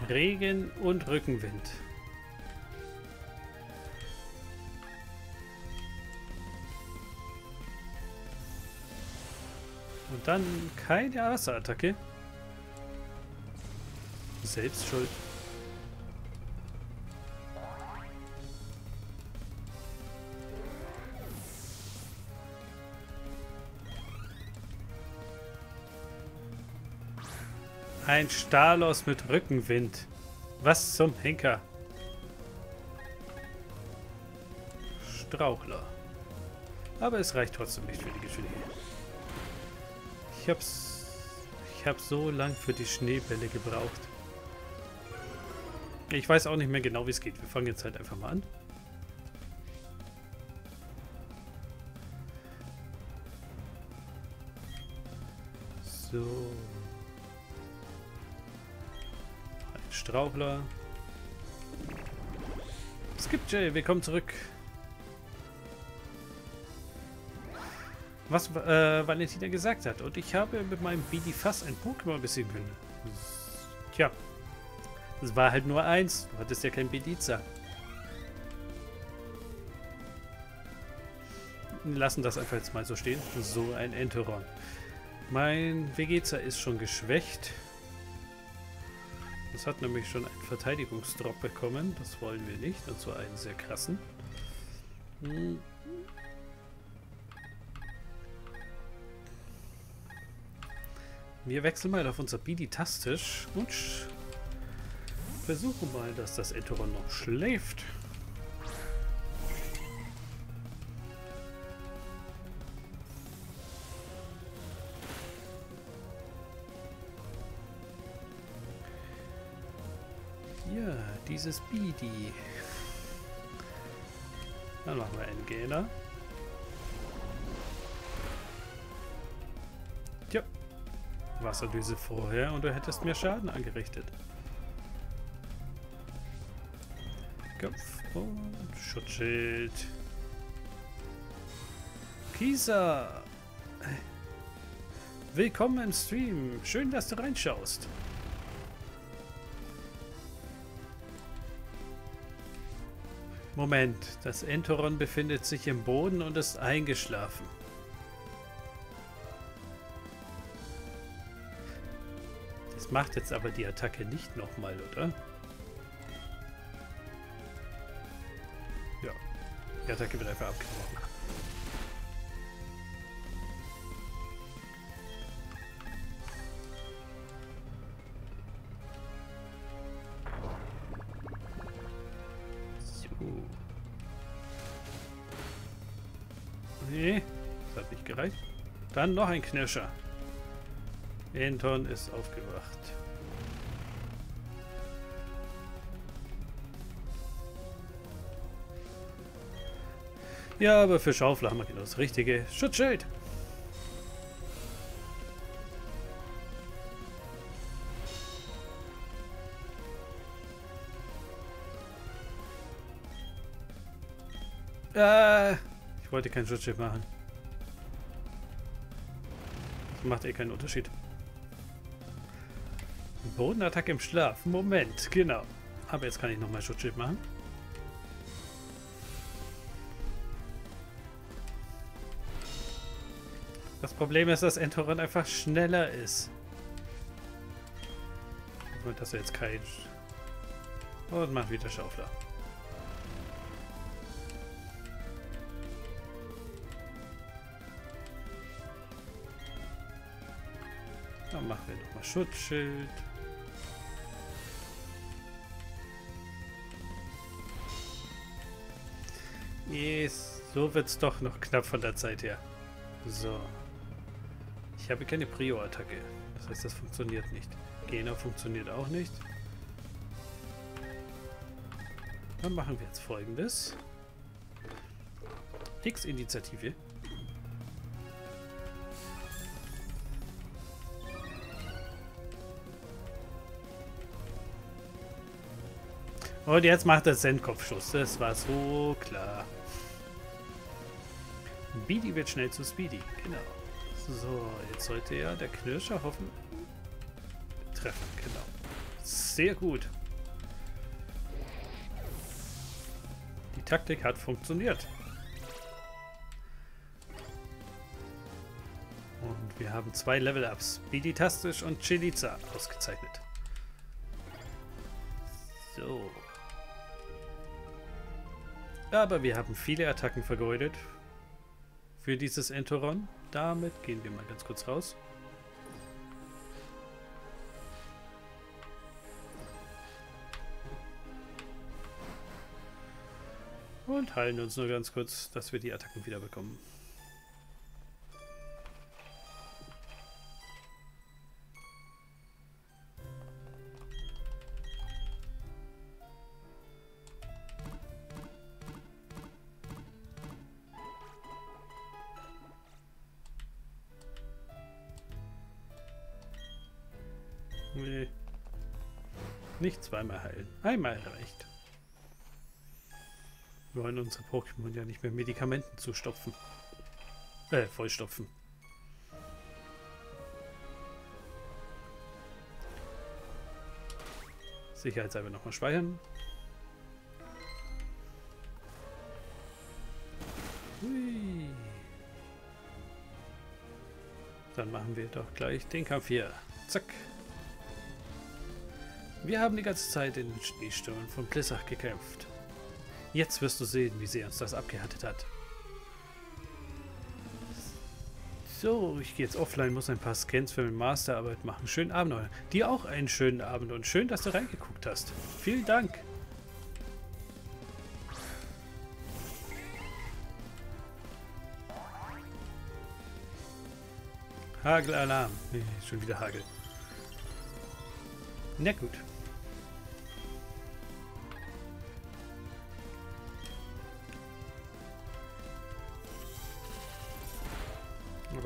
Regen und Rückenwind. Dann keine Wasserattacke. Selbst schuld. Ein Stalos mit Rückenwind. Was zum Henker? Strauchler. Aber es reicht trotzdem nicht für die Geschwindigkeit. Ich hab's... Ich hab so lang für die Schneebälle gebraucht. Ich weiß auch nicht mehr genau, wie es geht. Wir fangen jetzt halt einfach mal an. So. Strauchler. Skip Jay, willkommen zurück. Was äh, Valentina gesagt hat. Und ich habe mit meinem Bidi fast ein Pokémon besiegen können. Tja. Es war halt nur eins. Du hattest ja kein Bediza. Lassen das einfach jetzt mal so stehen. So ein Enteron. Mein Vegeta ist schon geschwächt. Das hat nämlich schon einen Verteidigungsdrop bekommen. Das wollen wir nicht. Und zwar einen sehr krassen. Hm. Wir wechseln mal auf unser Biditastisch und versuchen mal, dass das Enteron noch schläft. dieses Bidi. Dann machen wir einen Wasserdüse vorher und du hättest mir Schaden angerichtet. Kopf und Schutzschild. Kisa! Willkommen im Stream. Schön, dass du reinschaust. Moment, das Entoron befindet sich im Boden und ist eingeschlafen. Das macht jetzt aber die Attacke nicht nochmal, oder? Ja, die Attacke wird einfach abgebrochen. Nee, das hat nicht gereicht. Dann noch ein Knirscher. Anton ist aufgewacht. Ja, aber für Schaufel haben wir genau das richtige Schutzschild. Äh, ich wollte kein Schutzschild machen. Das macht eh keinen Unterschied. Bodenattacke im Schlaf. Moment, genau. Aber jetzt kann ich nochmal Schutzschild machen. Das Problem ist, dass Entoran einfach schneller ist. Und dass er jetzt kein... Und macht wieder Schaufler. Dann machen wir nochmal Schutzschild. So wird es doch noch knapp von der Zeit her. So. Ich habe keine Prio-Attacke. Das heißt, das funktioniert nicht. Gena funktioniert auch nicht. Dann machen wir jetzt folgendes. Fix-Initiative. Und jetzt macht er Sendkopfschuss. Das war so klar. Speedy wird schnell zu Speedy. Genau. So, jetzt sollte ja der Knirscher hoffen. Treffen, genau. Sehr gut. Die Taktik hat funktioniert. Und wir haben zwei Level-Ups. Speedy-tastisch und Chiliza ausgezeichnet. So. Aber wir haben viele Attacken vergeudet für dieses Entoron. Damit gehen wir mal ganz kurz raus. Und heilen uns nur ganz kurz, dass wir die Attacken wieder bekommen. Nicht zweimal heilen. Einmal reicht. Wir wollen unsere Pokémon ja nicht mehr Medikamenten zustopfen. Äh, vollstopfen. Sicherheitshalber nochmal speichern. Hui. Dann machen wir doch gleich den Kampf hier. Zack. Wir haben die ganze Zeit in den Schneestürmen von Plissach gekämpft. Jetzt wirst du sehen, wie sehr uns das abgehärtet hat. So, ich gehe jetzt offline, muss ein paar Scans für meine Masterarbeit machen. Schönen Abend noch. Dir auch einen schönen Abend und schön, dass du reingeguckt hast. Vielen Dank. Hagelalarm. Nee, schon wieder Hagel. Na gut.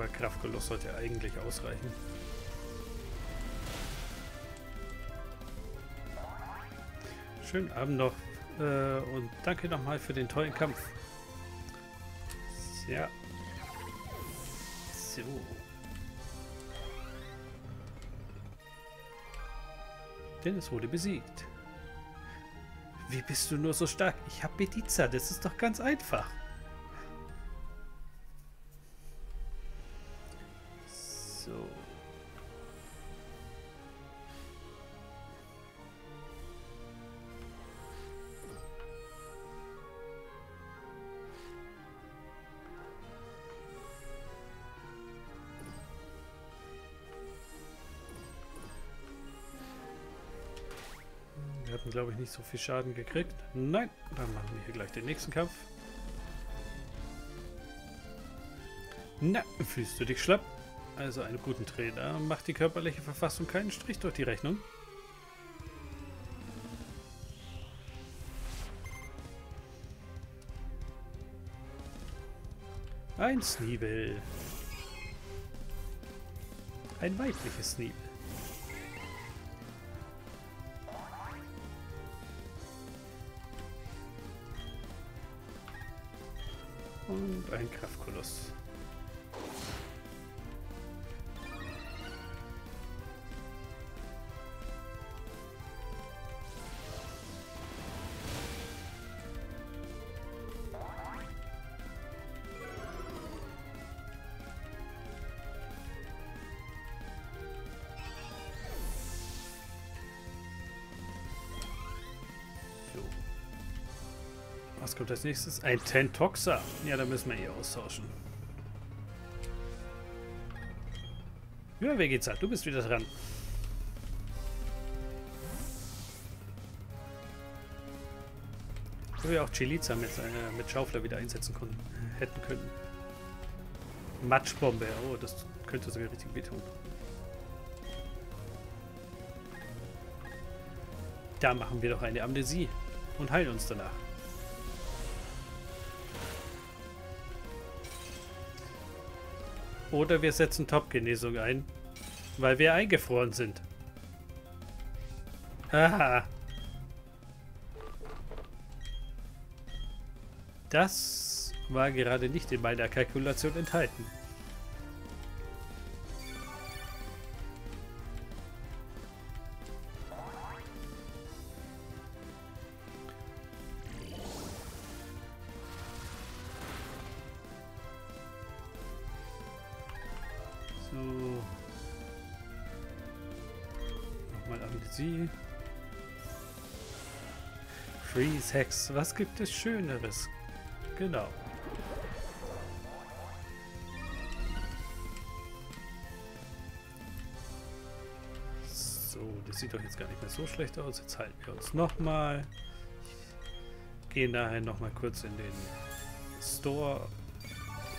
Aber Kraftgeloss sollte eigentlich ausreichen. Schönen Abend noch äh, und danke nochmal für den tollen Kampf. Ja. So. Denn es wurde besiegt. Wie bist du nur so stark? Ich habe Bediza, das ist doch ganz einfach. Glaube ich, nicht so viel Schaden gekriegt. Nein, dann machen wir hier gleich den nächsten Kampf. Na, fühlst du dich schlapp? Also einen guten Trainer macht die körperliche Verfassung keinen Strich durch die Rechnung. Ein Sneebel. Ein weibliches Sneebel. Und ein Kraftkoloss. Kommt als nächstes? Ein Tentoxa. Ja, da müssen wir eh austauschen. Ja, wer geht's halt? Du bist wieder dran. Wo wir auch Chiliza mit, äh, mit Schaufler wieder einsetzen konnten, hätten können. Matschbombe. Oh, das könnte sogar richtig wehtun. Da machen wir doch eine Amnesie und heilen uns danach. Oder wir setzen Top-Genesung ein, weil wir eingefroren sind. Haha. Das war gerade nicht in meiner Kalkulation enthalten. Hex, was gibt es Schöneres? Genau. So, das sieht doch jetzt gar nicht mehr so schlecht aus. Jetzt halten wir uns nochmal. Gehen daher nochmal kurz in den Store,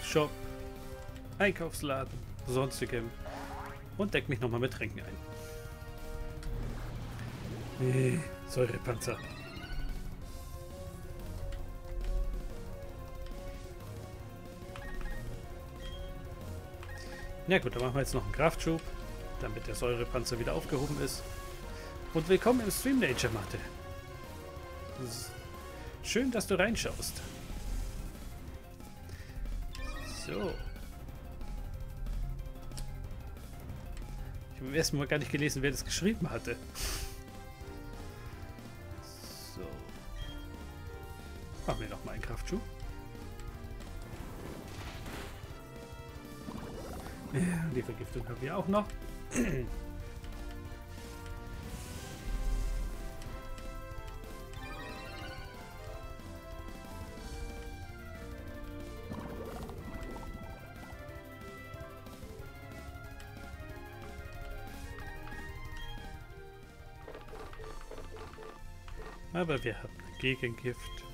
Shop, Einkaufsladen, sonstigem und deck mich nochmal mit Tränken ein. Nee, Säurepanzer. Ja gut, dann machen wir jetzt noch einen Kraftschub, damit der Säurepanzer wieder aufgehoben ist. Und willkommen im Stream Nature Matte. Schön, dass du reinschaust. So. Ich habe erst mal gar nicht gelesen, wer das geschrieben hatte. So. Machen wir noch mal einen Kraftschub. Die Vergiftung haben wir auch noch. Aber wir haben Gegengift.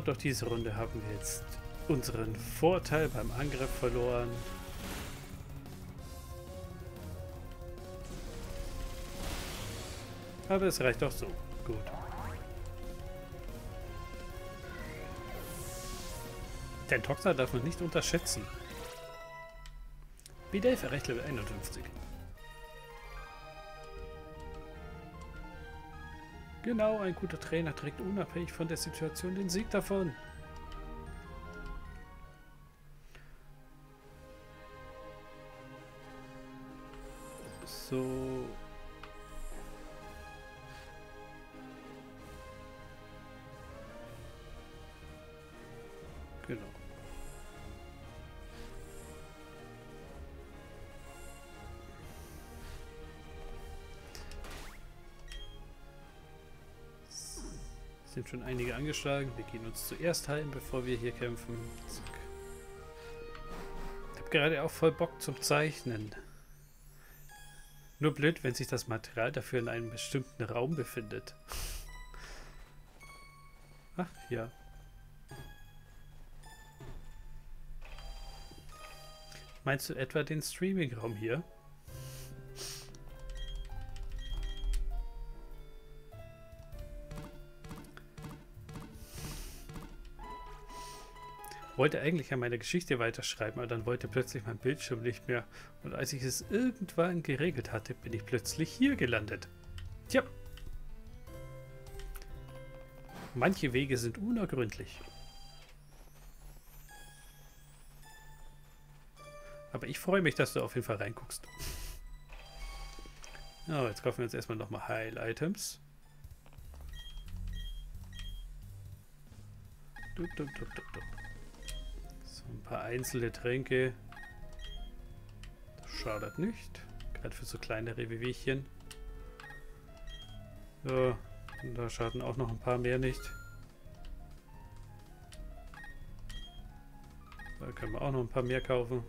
Und durch diese Runde haben wir jetzt unseren Vorteil beim Angriff verloren. Aber es reicht auch so. Gut. Den Toxer darf man nicht unterschätzen. Bidel erreicht Level 51. Genau, ein guter Trainer trägt unabhängig von der Situation den Sieg davon. Schon einige angeschlagen. Wir gehen uns zuerst heilen, bevor wir hier kämpfen. Zack. Ich habe gerade auch voll Bock zum Zeichnen. Nur blöd, wenn sich das Material dafür in einem bestimmten Raum befindet. Ach, ja. Meinst du etwa den Streaming-Raum hier? Wollte eigentlich ja meine Geschichte weiterschreiben, aber dann wollte plötzlich mein Bildschirm nicht mehr. Und als ich es irgendwann geregelt hatte, bin ich plötzlich hier gelandet. Tja. Manche Wege sind unergründlich. Aber ich freue mich, dass du auf jeden Fall reinguckst. Ja, jetzt kaufen wir uns erstmal nochmal Heil-Items. Dup, dup, dup, dup, dup. Ein paar einzelne Tränke. Das schadet nicht. Gerade für so kleinere Wehwehchen. Und da schaden auch noch ein paar mehr nicht. Da können wir auch noch ein paar mehr kaufen.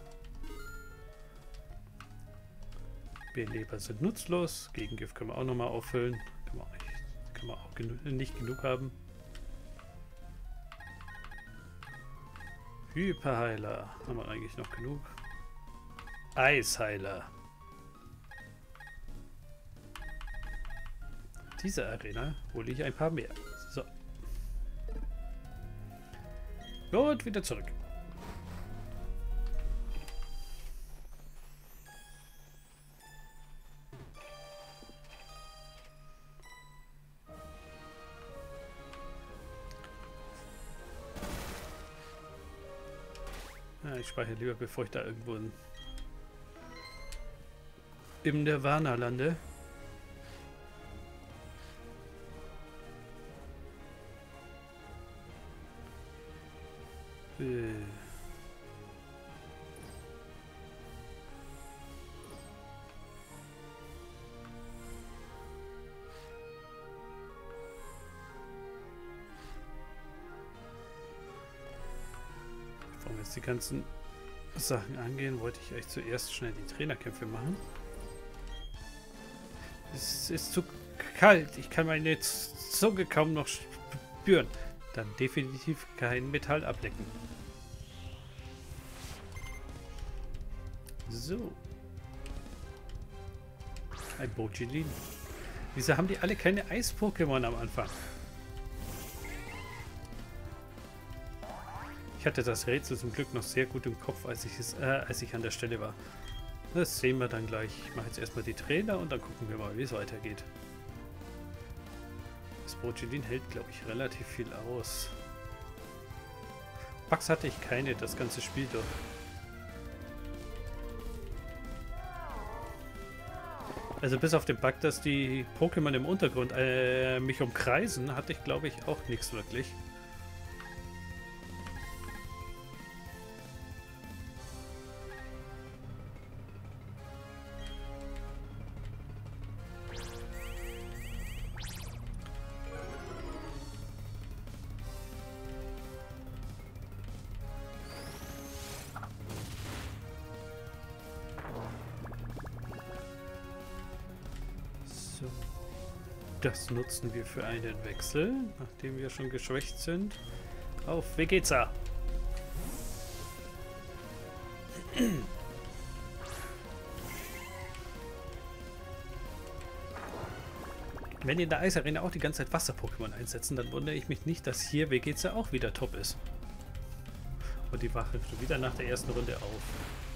Beleber sind nutzlos. Gegengift können wir auch noch mal auffüllen. Kann man auch nicht, kann man auch genu nicht genug haben. Hyperheiler. Haben wir eigentlich noch genug? Eisheiler. Diese Arena hole ich ein paar mehr. So. Und wieder zurück. Ich speichere lieber, bevor ich da irgendwo in, im Nirvana lande. Jetzt die ganzen Sachen angehen, wollte ich euch zuerst schnell die Trainerkämpfe machen. Es ist zu kalt. Ich kann meine Zunge kaum noch spüren. Dann definitiv kein Metall ablecken. So. Ein Bojilin. Wieso haben die alle keine Eis-Pokémon am Anfang? Ich hatte das Rätsel zum Glück noch sehr gut im Kopf, als ich, es, äh, als ich an der Stelle war. Das sehen wir dann gleich. Ich mache jetzt erstmal die Trainer und dann gucken wir mal, wie es weitergeht. Das Brochelin hält, glaube ich, relativ viel aus. Bugs hatte ich keine, das ganze Spiel durch. Also bis auf den Bug, dass die Pokémon im Untergrund äh, mich umkreisen, hatte ich, glaube ich, auch nichts wirklich. Das nutzen wir für einen Wechsel, nachdem wir schon geschwächt sind. Auf Vegeta. Wenn in der Eisarena auch die ganze Zeit Wasser-Pokémon einsetzen, dann wundere ich mich nicht, dass hier Vegeta auch wieder top ist. Und die wache schon wieder nach der ersten Runde auf.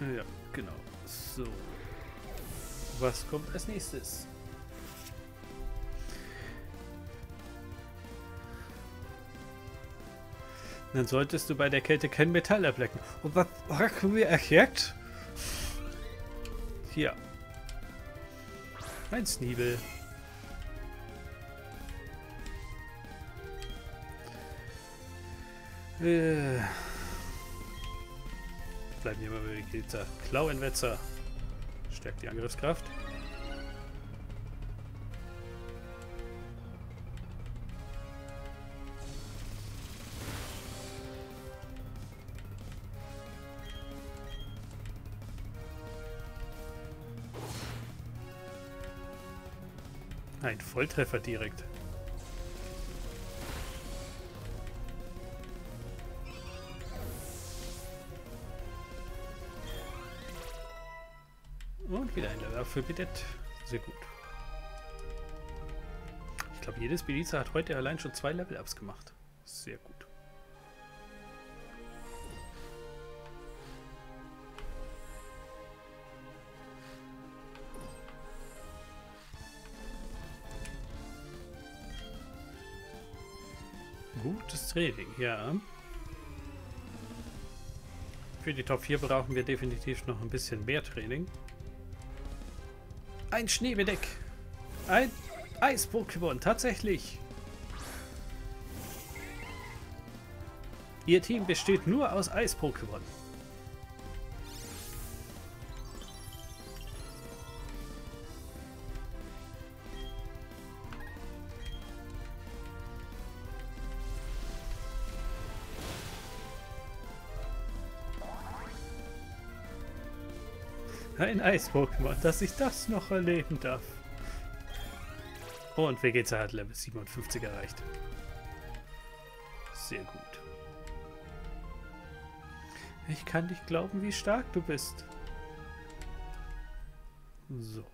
Ja, genau. So. Was kommt als nächstes? Dann solltest du bei der Kälte kein Metall erblecken. Und was haben wir erklärt? Hier. Ein Sneebel. Äh bleiben hier mal Vegeta. Klauenwetzer. Stärkt die Angriffskraft. Ein Volltreffer direkt. Bidet. Sehr gut. Ich glaube, jedes Belize hat heute allein schon zwei Level-Ups gemacht. Sehr gut. Gutes Training, ja. Für die Top 4 brauchen wir definitiv noch ein bisschen mehr Training. Ein Schneebedeck. Ein Eis-Pokémon, tatsächlich. Ihr Team besteht nur aus Eis-Pokémon. Ein Eis-Pokémon, dass ich das noch erleben darf. Und Vegeta hat Level 57 erreicht. Sehr gut. Ich kann nicht glauben, wie stark du bist. So.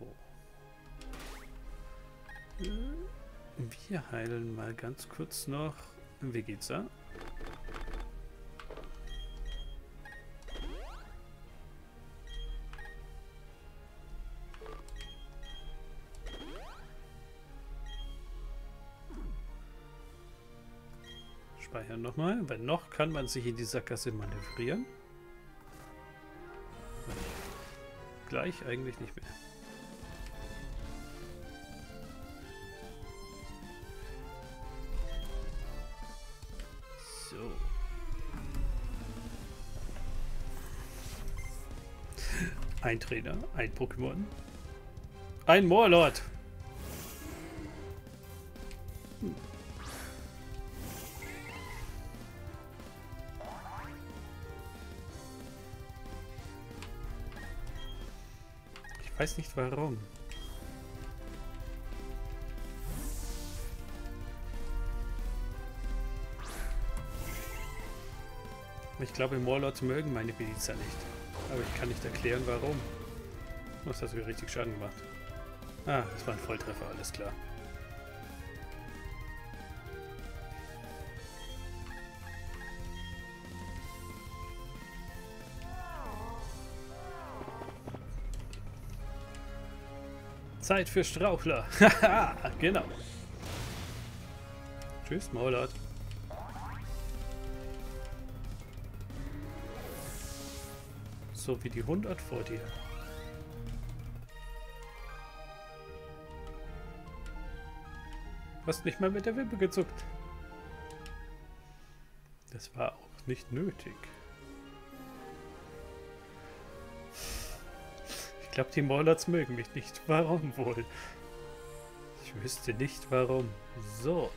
Wir heilen mal ganz kurz noch Vegeta. Nochmal. Wenn noch, kann man sich in die Sackgasse manövrieren. Gleich eigentlich nicht mehr. So. Ein Trainer, ein Pokémon. Ein Moorlord. Weiß nicht warum. Ich glaube, Morlords mögen meine Milizer nicht. Aber ich kann nicht erklären, warum. Was hat mir richtig Schaden gemacht? Ah, das war ein Volltreffer, alles klar. Zeit für Strauchler. Haha, genau. Tschüss, Maulert. So wie die 100 vor dir. Hast nicht mal mit der Wimpe gezuckt. Das war auch nicht nötig. Glaube, die Morlots mögen mich nicht. Warum wohl? Ich wüsste nicht warum. So.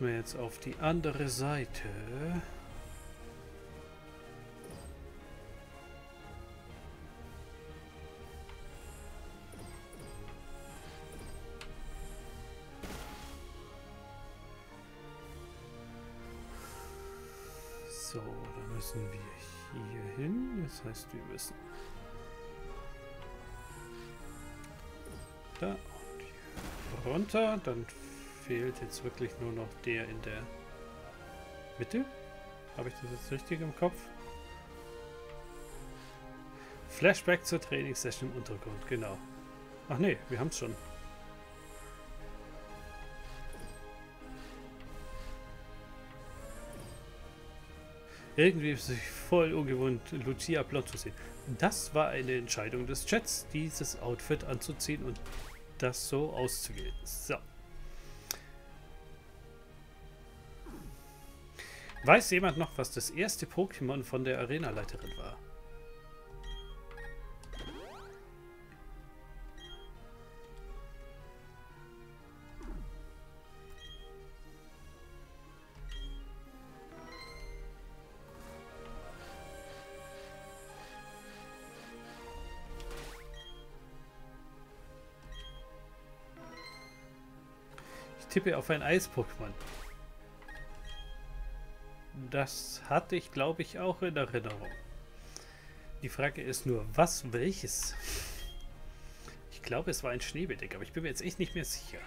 Müssen wir jetzt auf die andere Seite. So, dann müssen wir hier hin. Das heißt, wir müssen da und runter. Dann fehlt jetzt wirklich nur noch der in der Mitte. Habe ich das jetzt richtig im Kopf? Flashback zur Trainingssession im Untergrund, genau. Ach nee, wir haben es schon. Irgendwie ist es voll ungewohnt, Lucia blond zu sehen. Das war eine Entscheidung des Chats, dieses Outfit anzuziehen und das so auszugehen. So. Weiß jemand noch, was das erste Pokémon von der Arenaleiterin war? Ich tippe auf ein Eis-Pokémon. Das hatte ich, glaube ich, auch in Erinnerung. Die Frage ist nur, was welches? Ich glaube, es war ein Schneebedeck, aber ich bin mir jetzt echt nicht mehr sicher.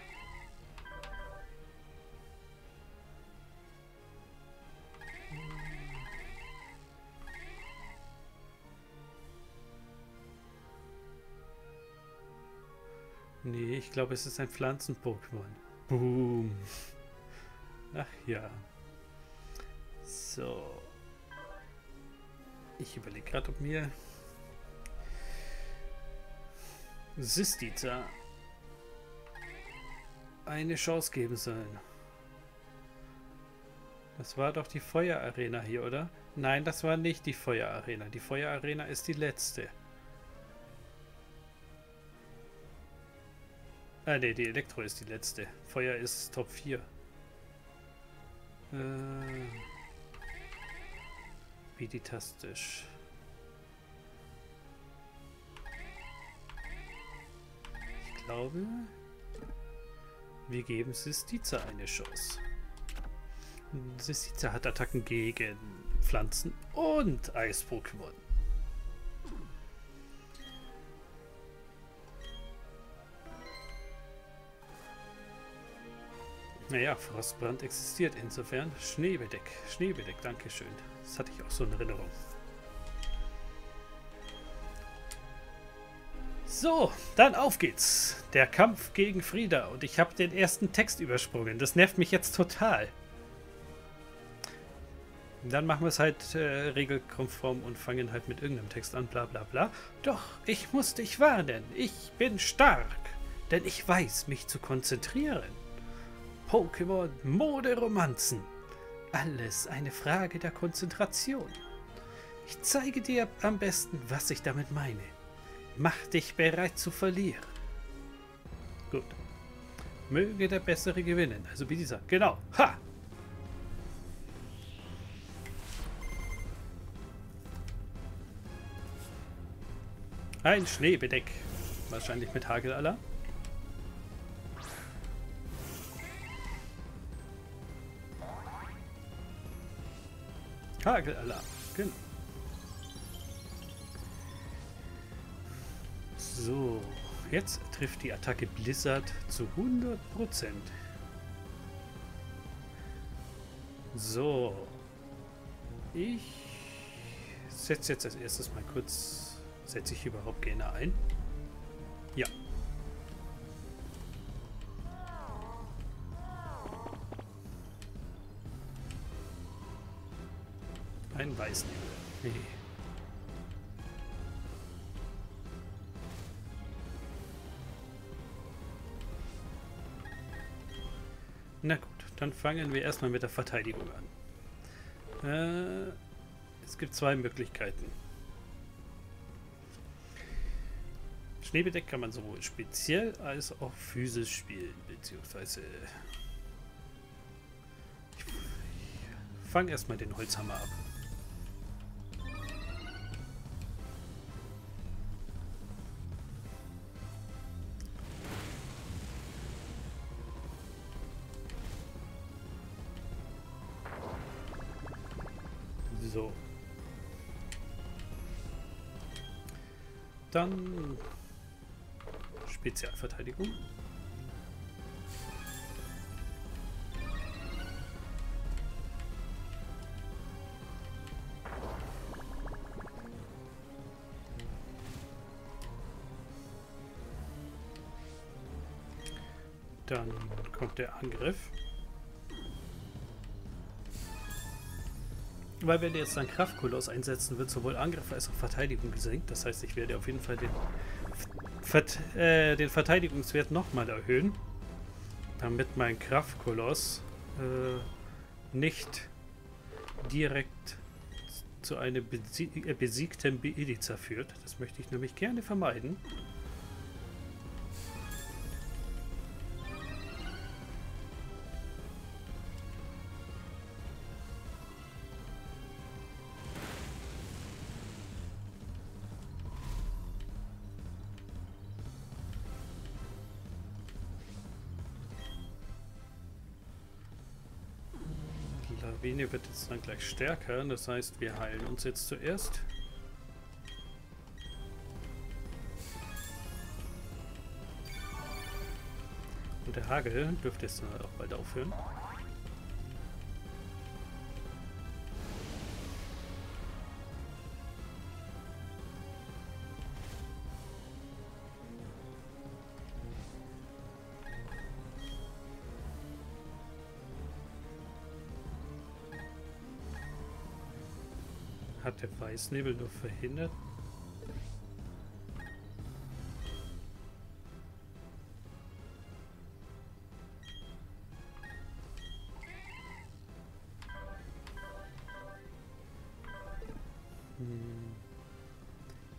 Nee, ich glaube, es ist ein Pflanzen-Pokémon. Boom. Ach ja. So. Ich überlege gerade, ob mir Sistiza eine Chance geben sollen. Das war doch die Feuerarena hier, oder? Nein, das war nicht die Feuerarena. Die Feuerarena ist die letzte. Ah, ne, die Elektro ist die letzte. Feuer ist Top 4. Äh, Meditastisch. Ich glaube, wir geben Sistiza eine Chance. Sistiza hat Attacken gegen Pflanzen und Eis-Pokémon. Naja, Frostbrand existiert insofern. Schneebedeck, Schneebedeck, Dankeschön. Das hatte ich auch so in Erinnerung. So, dann auf geht's. Der Kampf gegen Frieda. Und ich habe den ersten Text übersprungen. Das nervt mich jetzt total. Dann machen wir es halt äh, regelkonform und fangen halt mit irgendeinem Text an, bla bla bla. Doch, ich muss dich warnen. Ich bin stark. Denn ich weiß, mich zu konzentrieren. Pokémon, Mode, Romanzen. Alles eine Frage der Konzentration. Ich zeige dir am besten, was ich damit meine. Mach dich bereit zu verlieren. Gut. Möge der Bessere gewinnen. Also wie dieser. Genau. Ha! Ein Schneebedeck. Wahrscheinlich mit Hagelalarm. Hagelalarm, genau. So, jetzt trifft die Attacke Blizzard zu 100%. So. Ich setze jetzt als erstes mal kurz, setze ich überhaupt gerne ein? Ein Weißnebel. Nee. Na gut, dann fangen wir erstmal mit der Verteidigung an. Äh, es gibt zwei Möglichkeiten. Schneebedeck kann man sowohl speziell als auch physisch spielen, beziehungsweise ich, ich fange erstmal den Holzhammer ab. Dann Spezialverteidigung. Dann kommt der Angriff. Weil wenn der jetzt dann Kraftkoloss einsetzen, wird sowohl Angriff als auch Verteidigung gesenkt. Das heißt, ich werde auf jeden Fall den, Vert äh, den Verteidigungswert nochmal erhöhen. Damit mein Kraftkoloss äh, nicht direkt zu einem besie äh, besiegten Beiliza führt. Das möchte ich nämlich gerne vermeiden. Wird jetzt dann gleich stärker. Das heißt, wir heilen uns jetzt zuerst. Und der Hagel dürfte jetzt auch bald aufhören. Hat der Weißnebel nur verhindert? Hm.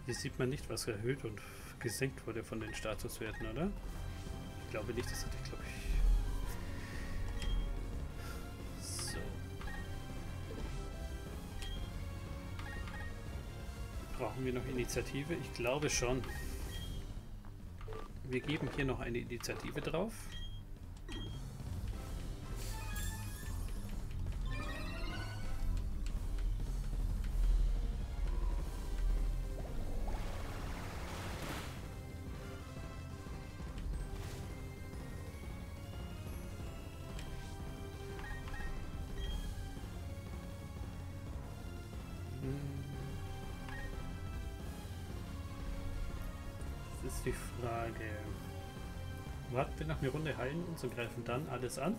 Hier sieht man nicht, was erhöht und gesenkt wurde von den Statuswerten, oder? Ich glaube nicht, das hatte ich, glaube ich, Brauchen wir noch Initiative? Ich glaube schon. Wir geben hier noch eine Initiative drauf. Uns und greifen dann alles an.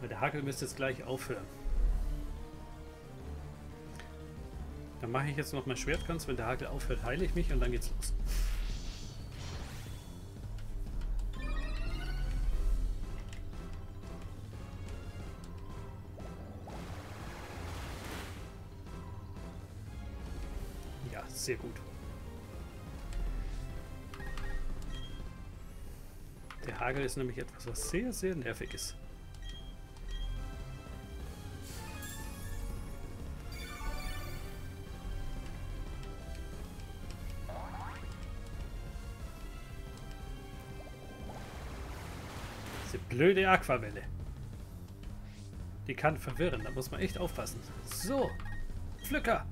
Weil der Hagel müsste jetzt gleich aufhören. Dann mache ich jetzt noch mein Schwert ganz. Wenn der Hagel aufhört, heile ich mich und dann geht's los. Ja, sehr gut. Der Hagel ist nämlich etwas, was sehr, sehr nervig ist. Diese blöde Aquavelle. Die kann verwirren, da muss man echt aufpassen. So, Pflücker!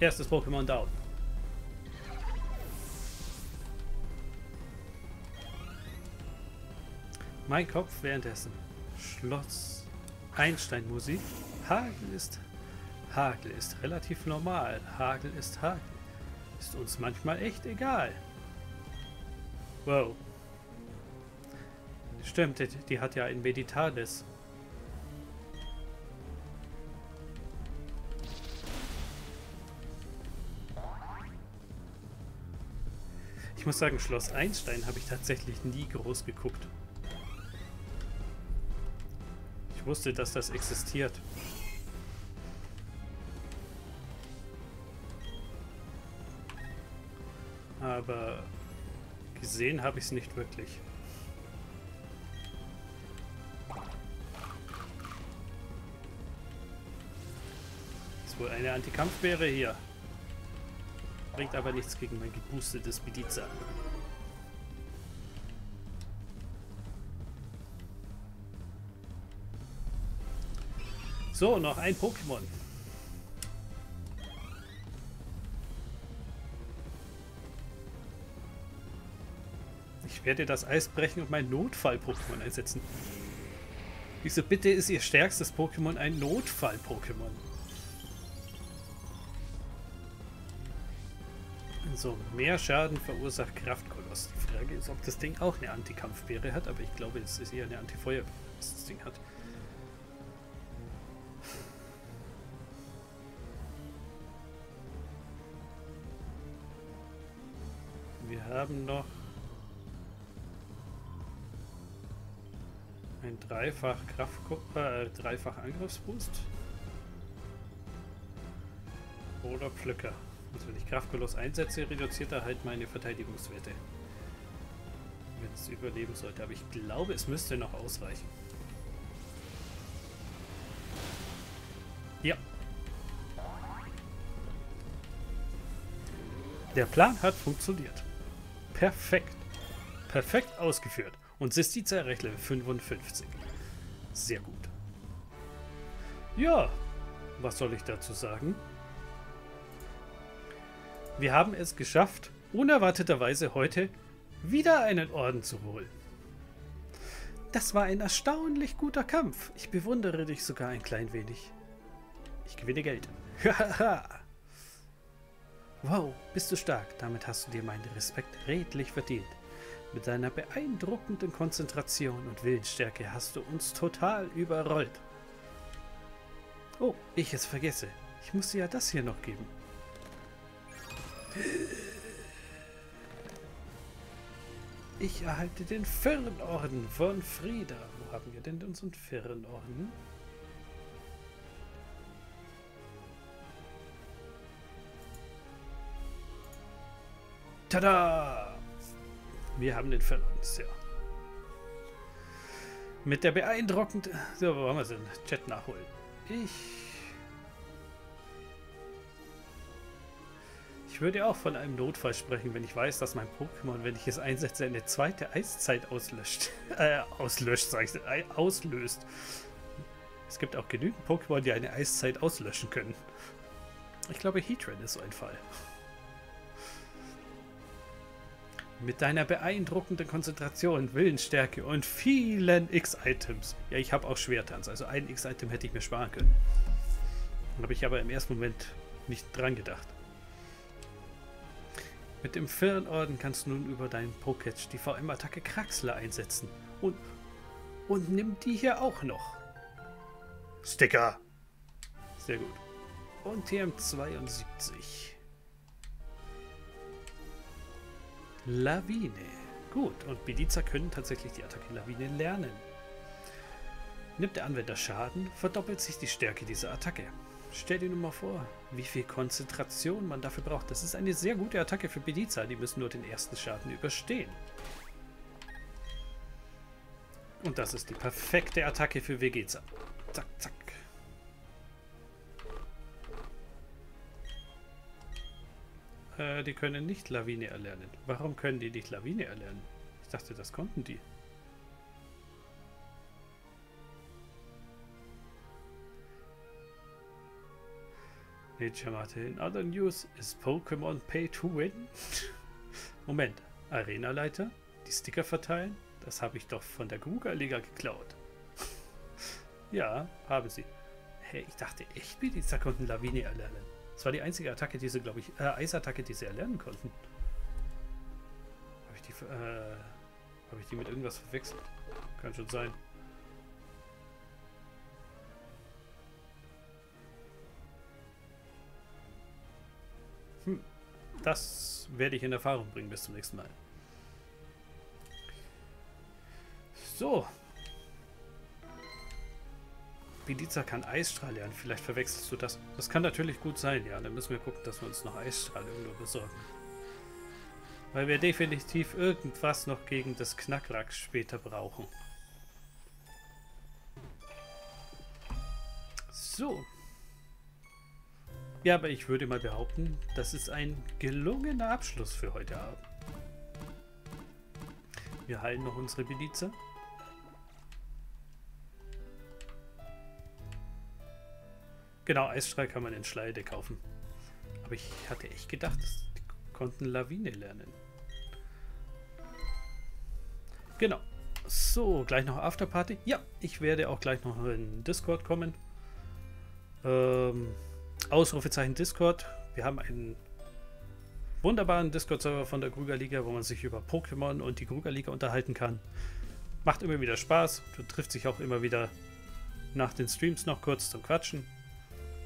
Erstes Pokémon down. Mein Kopf währenddessen. Schloss Einstein-Musik. Hagel ist Hagel ist relativ normal. Hagel ist Hagel. Ist uns manchmal echt egal. Wow. Stimmt, die, hat ja ein Meditales. Ich muss sagen, Schloss Einstein habe ich tatsächlich nie groß geguckt. Wusste, dass das existiert. Aber gesehen habe ich es nicht wirklich. Ist wohl eine Antikampfbeere hier. Bringt aber nichts gegen mein geboostetes Mediza. So, noch ein Pokémon. Ich werde das Eis brechen und mein Notfall-Pokémon einsetzen. Wieso bitte ist ihr stärkstes Pokémon ein Notfall-Pokémon? So, mehr Schaden verursacht Kraftkoloss. Die Frage ist, ob das Ding auch eine Antikampfbeere hat, aber ich glaube, es ist eher eine Antifeuer, was das Ding hat. Wir haben noch ein Dreifach Kraft äh, Dreifach Angriffsboost oder Pflücker. Also wenn ich Kraftkoloss einsetze, reduziert er halt meine Verteidigungswerte. Wenn es überleben sollte. Aber ich glaube, es müsste noch ausreichen. Ja. Der Plan hat funktioniert. Perfekt. Perfekt ausgeführt. Und Sistiza erreicht Level 55. Sehr gut. Ja, was soll ich dazu sagen? Wir haben es geschafft, unerwarteterweise heute wieder einen Orden zu holen. Das war ein erstaunlich guter Kampf. Ich bewundere dich sogar ein klein wenig. Ich gewinne Geld. wow, bist du stark. Damit hast du dir meinen Respekt redlich verdient. Mit deiner beeindruckenden Konzentration und Willensstärke hast du uns total überrollt. Oh, ich es vergesse. Ich muss dir ja das hier noch geben. Ich erhalte den Firnorden von Frieda. Wo haben wir denn unseren Firnorden? Tada! Wir haben den Firnorden, ja. Mit der beeindruckenden... So, wo haben wir denn? Chat nachholen. Ich Ich würde auch von einem Notfall sprechen, wenn ich weiß, dass mein Pokémon, wenn ich es einsetze, eine zweite Eiszeit auslöscht. äh, auslöscht, sag ich, äh, auslöst. Es gibt auch genügend Pokémon, die eine Eiszeit auslöschen können. Ich glaube, Heatran ist so ein Fall. Mit deiner beeindruckenden Konzentration, Willensstärke und vielen X-Items. Ja, ich habe auch Schwertanz, also ein X-Item hätte ich mir sparen können. Habe ich aber im ersten Moment nicht dran gedacht. Mit dem Firnorden kannst du nun über deinen Poketch die VM-Attacke Kraxler einsetzen. Und, und nimm die hier auch noch. Sticker. Sehr gut. Und TM72. Lawine. Gut, und Beliza können tatsächlich die Attacke Lawine lernen. Nimmt der Anwender Schaden, verdoppelt sich die Stärke dieser Attacke. Stell dir nur mal vor, wie viel Konzentration man dafür braucht. Das ist eine sehr gute Attacke für Bediza. Die müssen nur den ersten Schaden überstehen. Und das ist die perfekte Attacke für Vegeta. Zack, zack. Äh, die können nicht Lawine erlernen. Warum können die nicht Lawine erlernen? Ich dachte, das konnten die. Nature Mate. In other news, is Pokémon pay to win? Moment, Arena-Leiter? Die Sticker verteilen? Das habe ich doch von der Gruga-Liga geklaut. ja, haben sie. Hey, ich dachte echt, Miliza konnten Lawine erlernen. Das war die einzige Attacke, die sie, glaube ich, äh, Eisattacke, die sie erlernen konnten. Habe ich die, äh, habe ich die mit irgendwas verwechselt? Kann schon sein. Hm. Das werde ich in Erfahrung bringen bis zum nächsten Mal. So. Beliza kann Eisstrahl lernen. Vielleicht verwechselst du das. Das kann natürlich gut sein, ja. Dann müssen wir gucken, dass wir uns noch Eisstrahl irgendwo besorgen. Weil wir definitiv irgendwas noch gegen das Knackrack später brauchen. So. Ja, aber ich würde mal behaupten, das ist ein gelungener Abschluss für heute Abend. Wir heilen noch unsere Belize. Genau, Eisstrahl kann man in Schleide kaufen. Aber ich hatte echt gedacht, die konnten Lawine lernen. Genau. So, gleich noch Afterparty. Ja, ich werde auch gleich noch in Discord kommen. Ähm... Ausrufezeichen Discord. Wir haben einen wunderbaren Discord-Server von der Kruger Liga, wo man sich über Pokémon und die Kruger Liga unterhalten kann. Macht immer wieder Spaß. Du trifft sich auch immer wieder nach den Streams noch kurz zum Quatschen.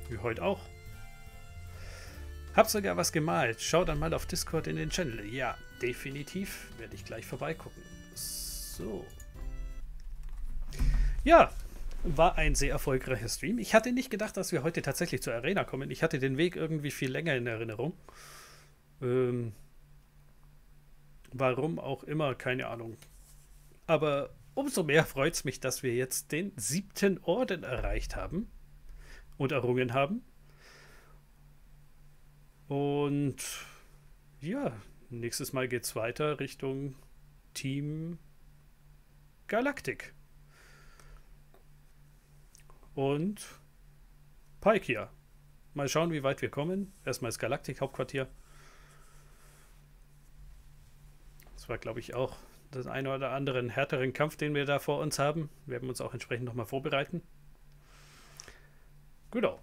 Wie heute auch. Hab sogar was gemalt. Schau dann mal auf Discord in den Channel. Ja, definitiv. Werde ich gleich vorbeigucken. So. Ja, war ein sehr erfolgreicher Stream. Ich hatte nicht gedacht, dass wir heute tatsächlich zur Arena kommen. Ich hatte den Weg irgendwie viel länger in Erinnerung. Ähm, warum auch immer, keine Ahnung. Aber umso mehr freut es mich, dass wir jetzt den siebten Orden erreicht haben und errungen haben. Und ja, nächstes Mal geht es weiter Richtung Team Galaktik und Paikia. Mal schauen, wie weit wir kommen. Erstmal das Galaktik-Hauptquartier. Das war, glaube ich, auch das eine oder andere härteren Kampf, den wir da vor uns haben. Wir werden uns auch entsprechend nochmal vorbereiten. Genau.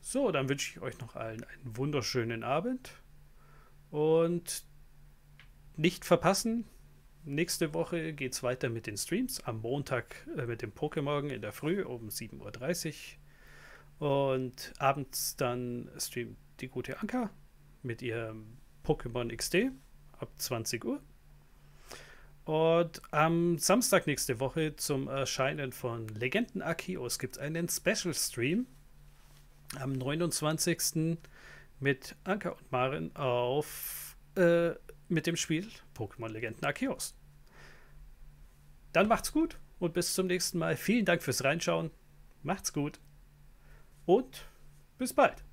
So, dann wünsche ich euch noch allen einen wunderschönen Abend. Und nicht verpassen, nächste Woche geht es weiter mit den Streams. Am Montag äh, mit dem Pokémon in der Früh um 7.30 Uhr. Und abends dann streamt die gute Anka mit ihrem Pokémon XD ab 20 Uhr. Und am Samstag nächste Woche zum Erscheinen von Legenden Arceus gibt es einen Special Stream am 29. mit Anka und Maren auf äh, mit dem Spiel Pokémon Legenden Arceus. Dann macht's gut und bis zum nächsten Mal. Vielen Dank fürs Reinschauen. Macht's gut und bis bald.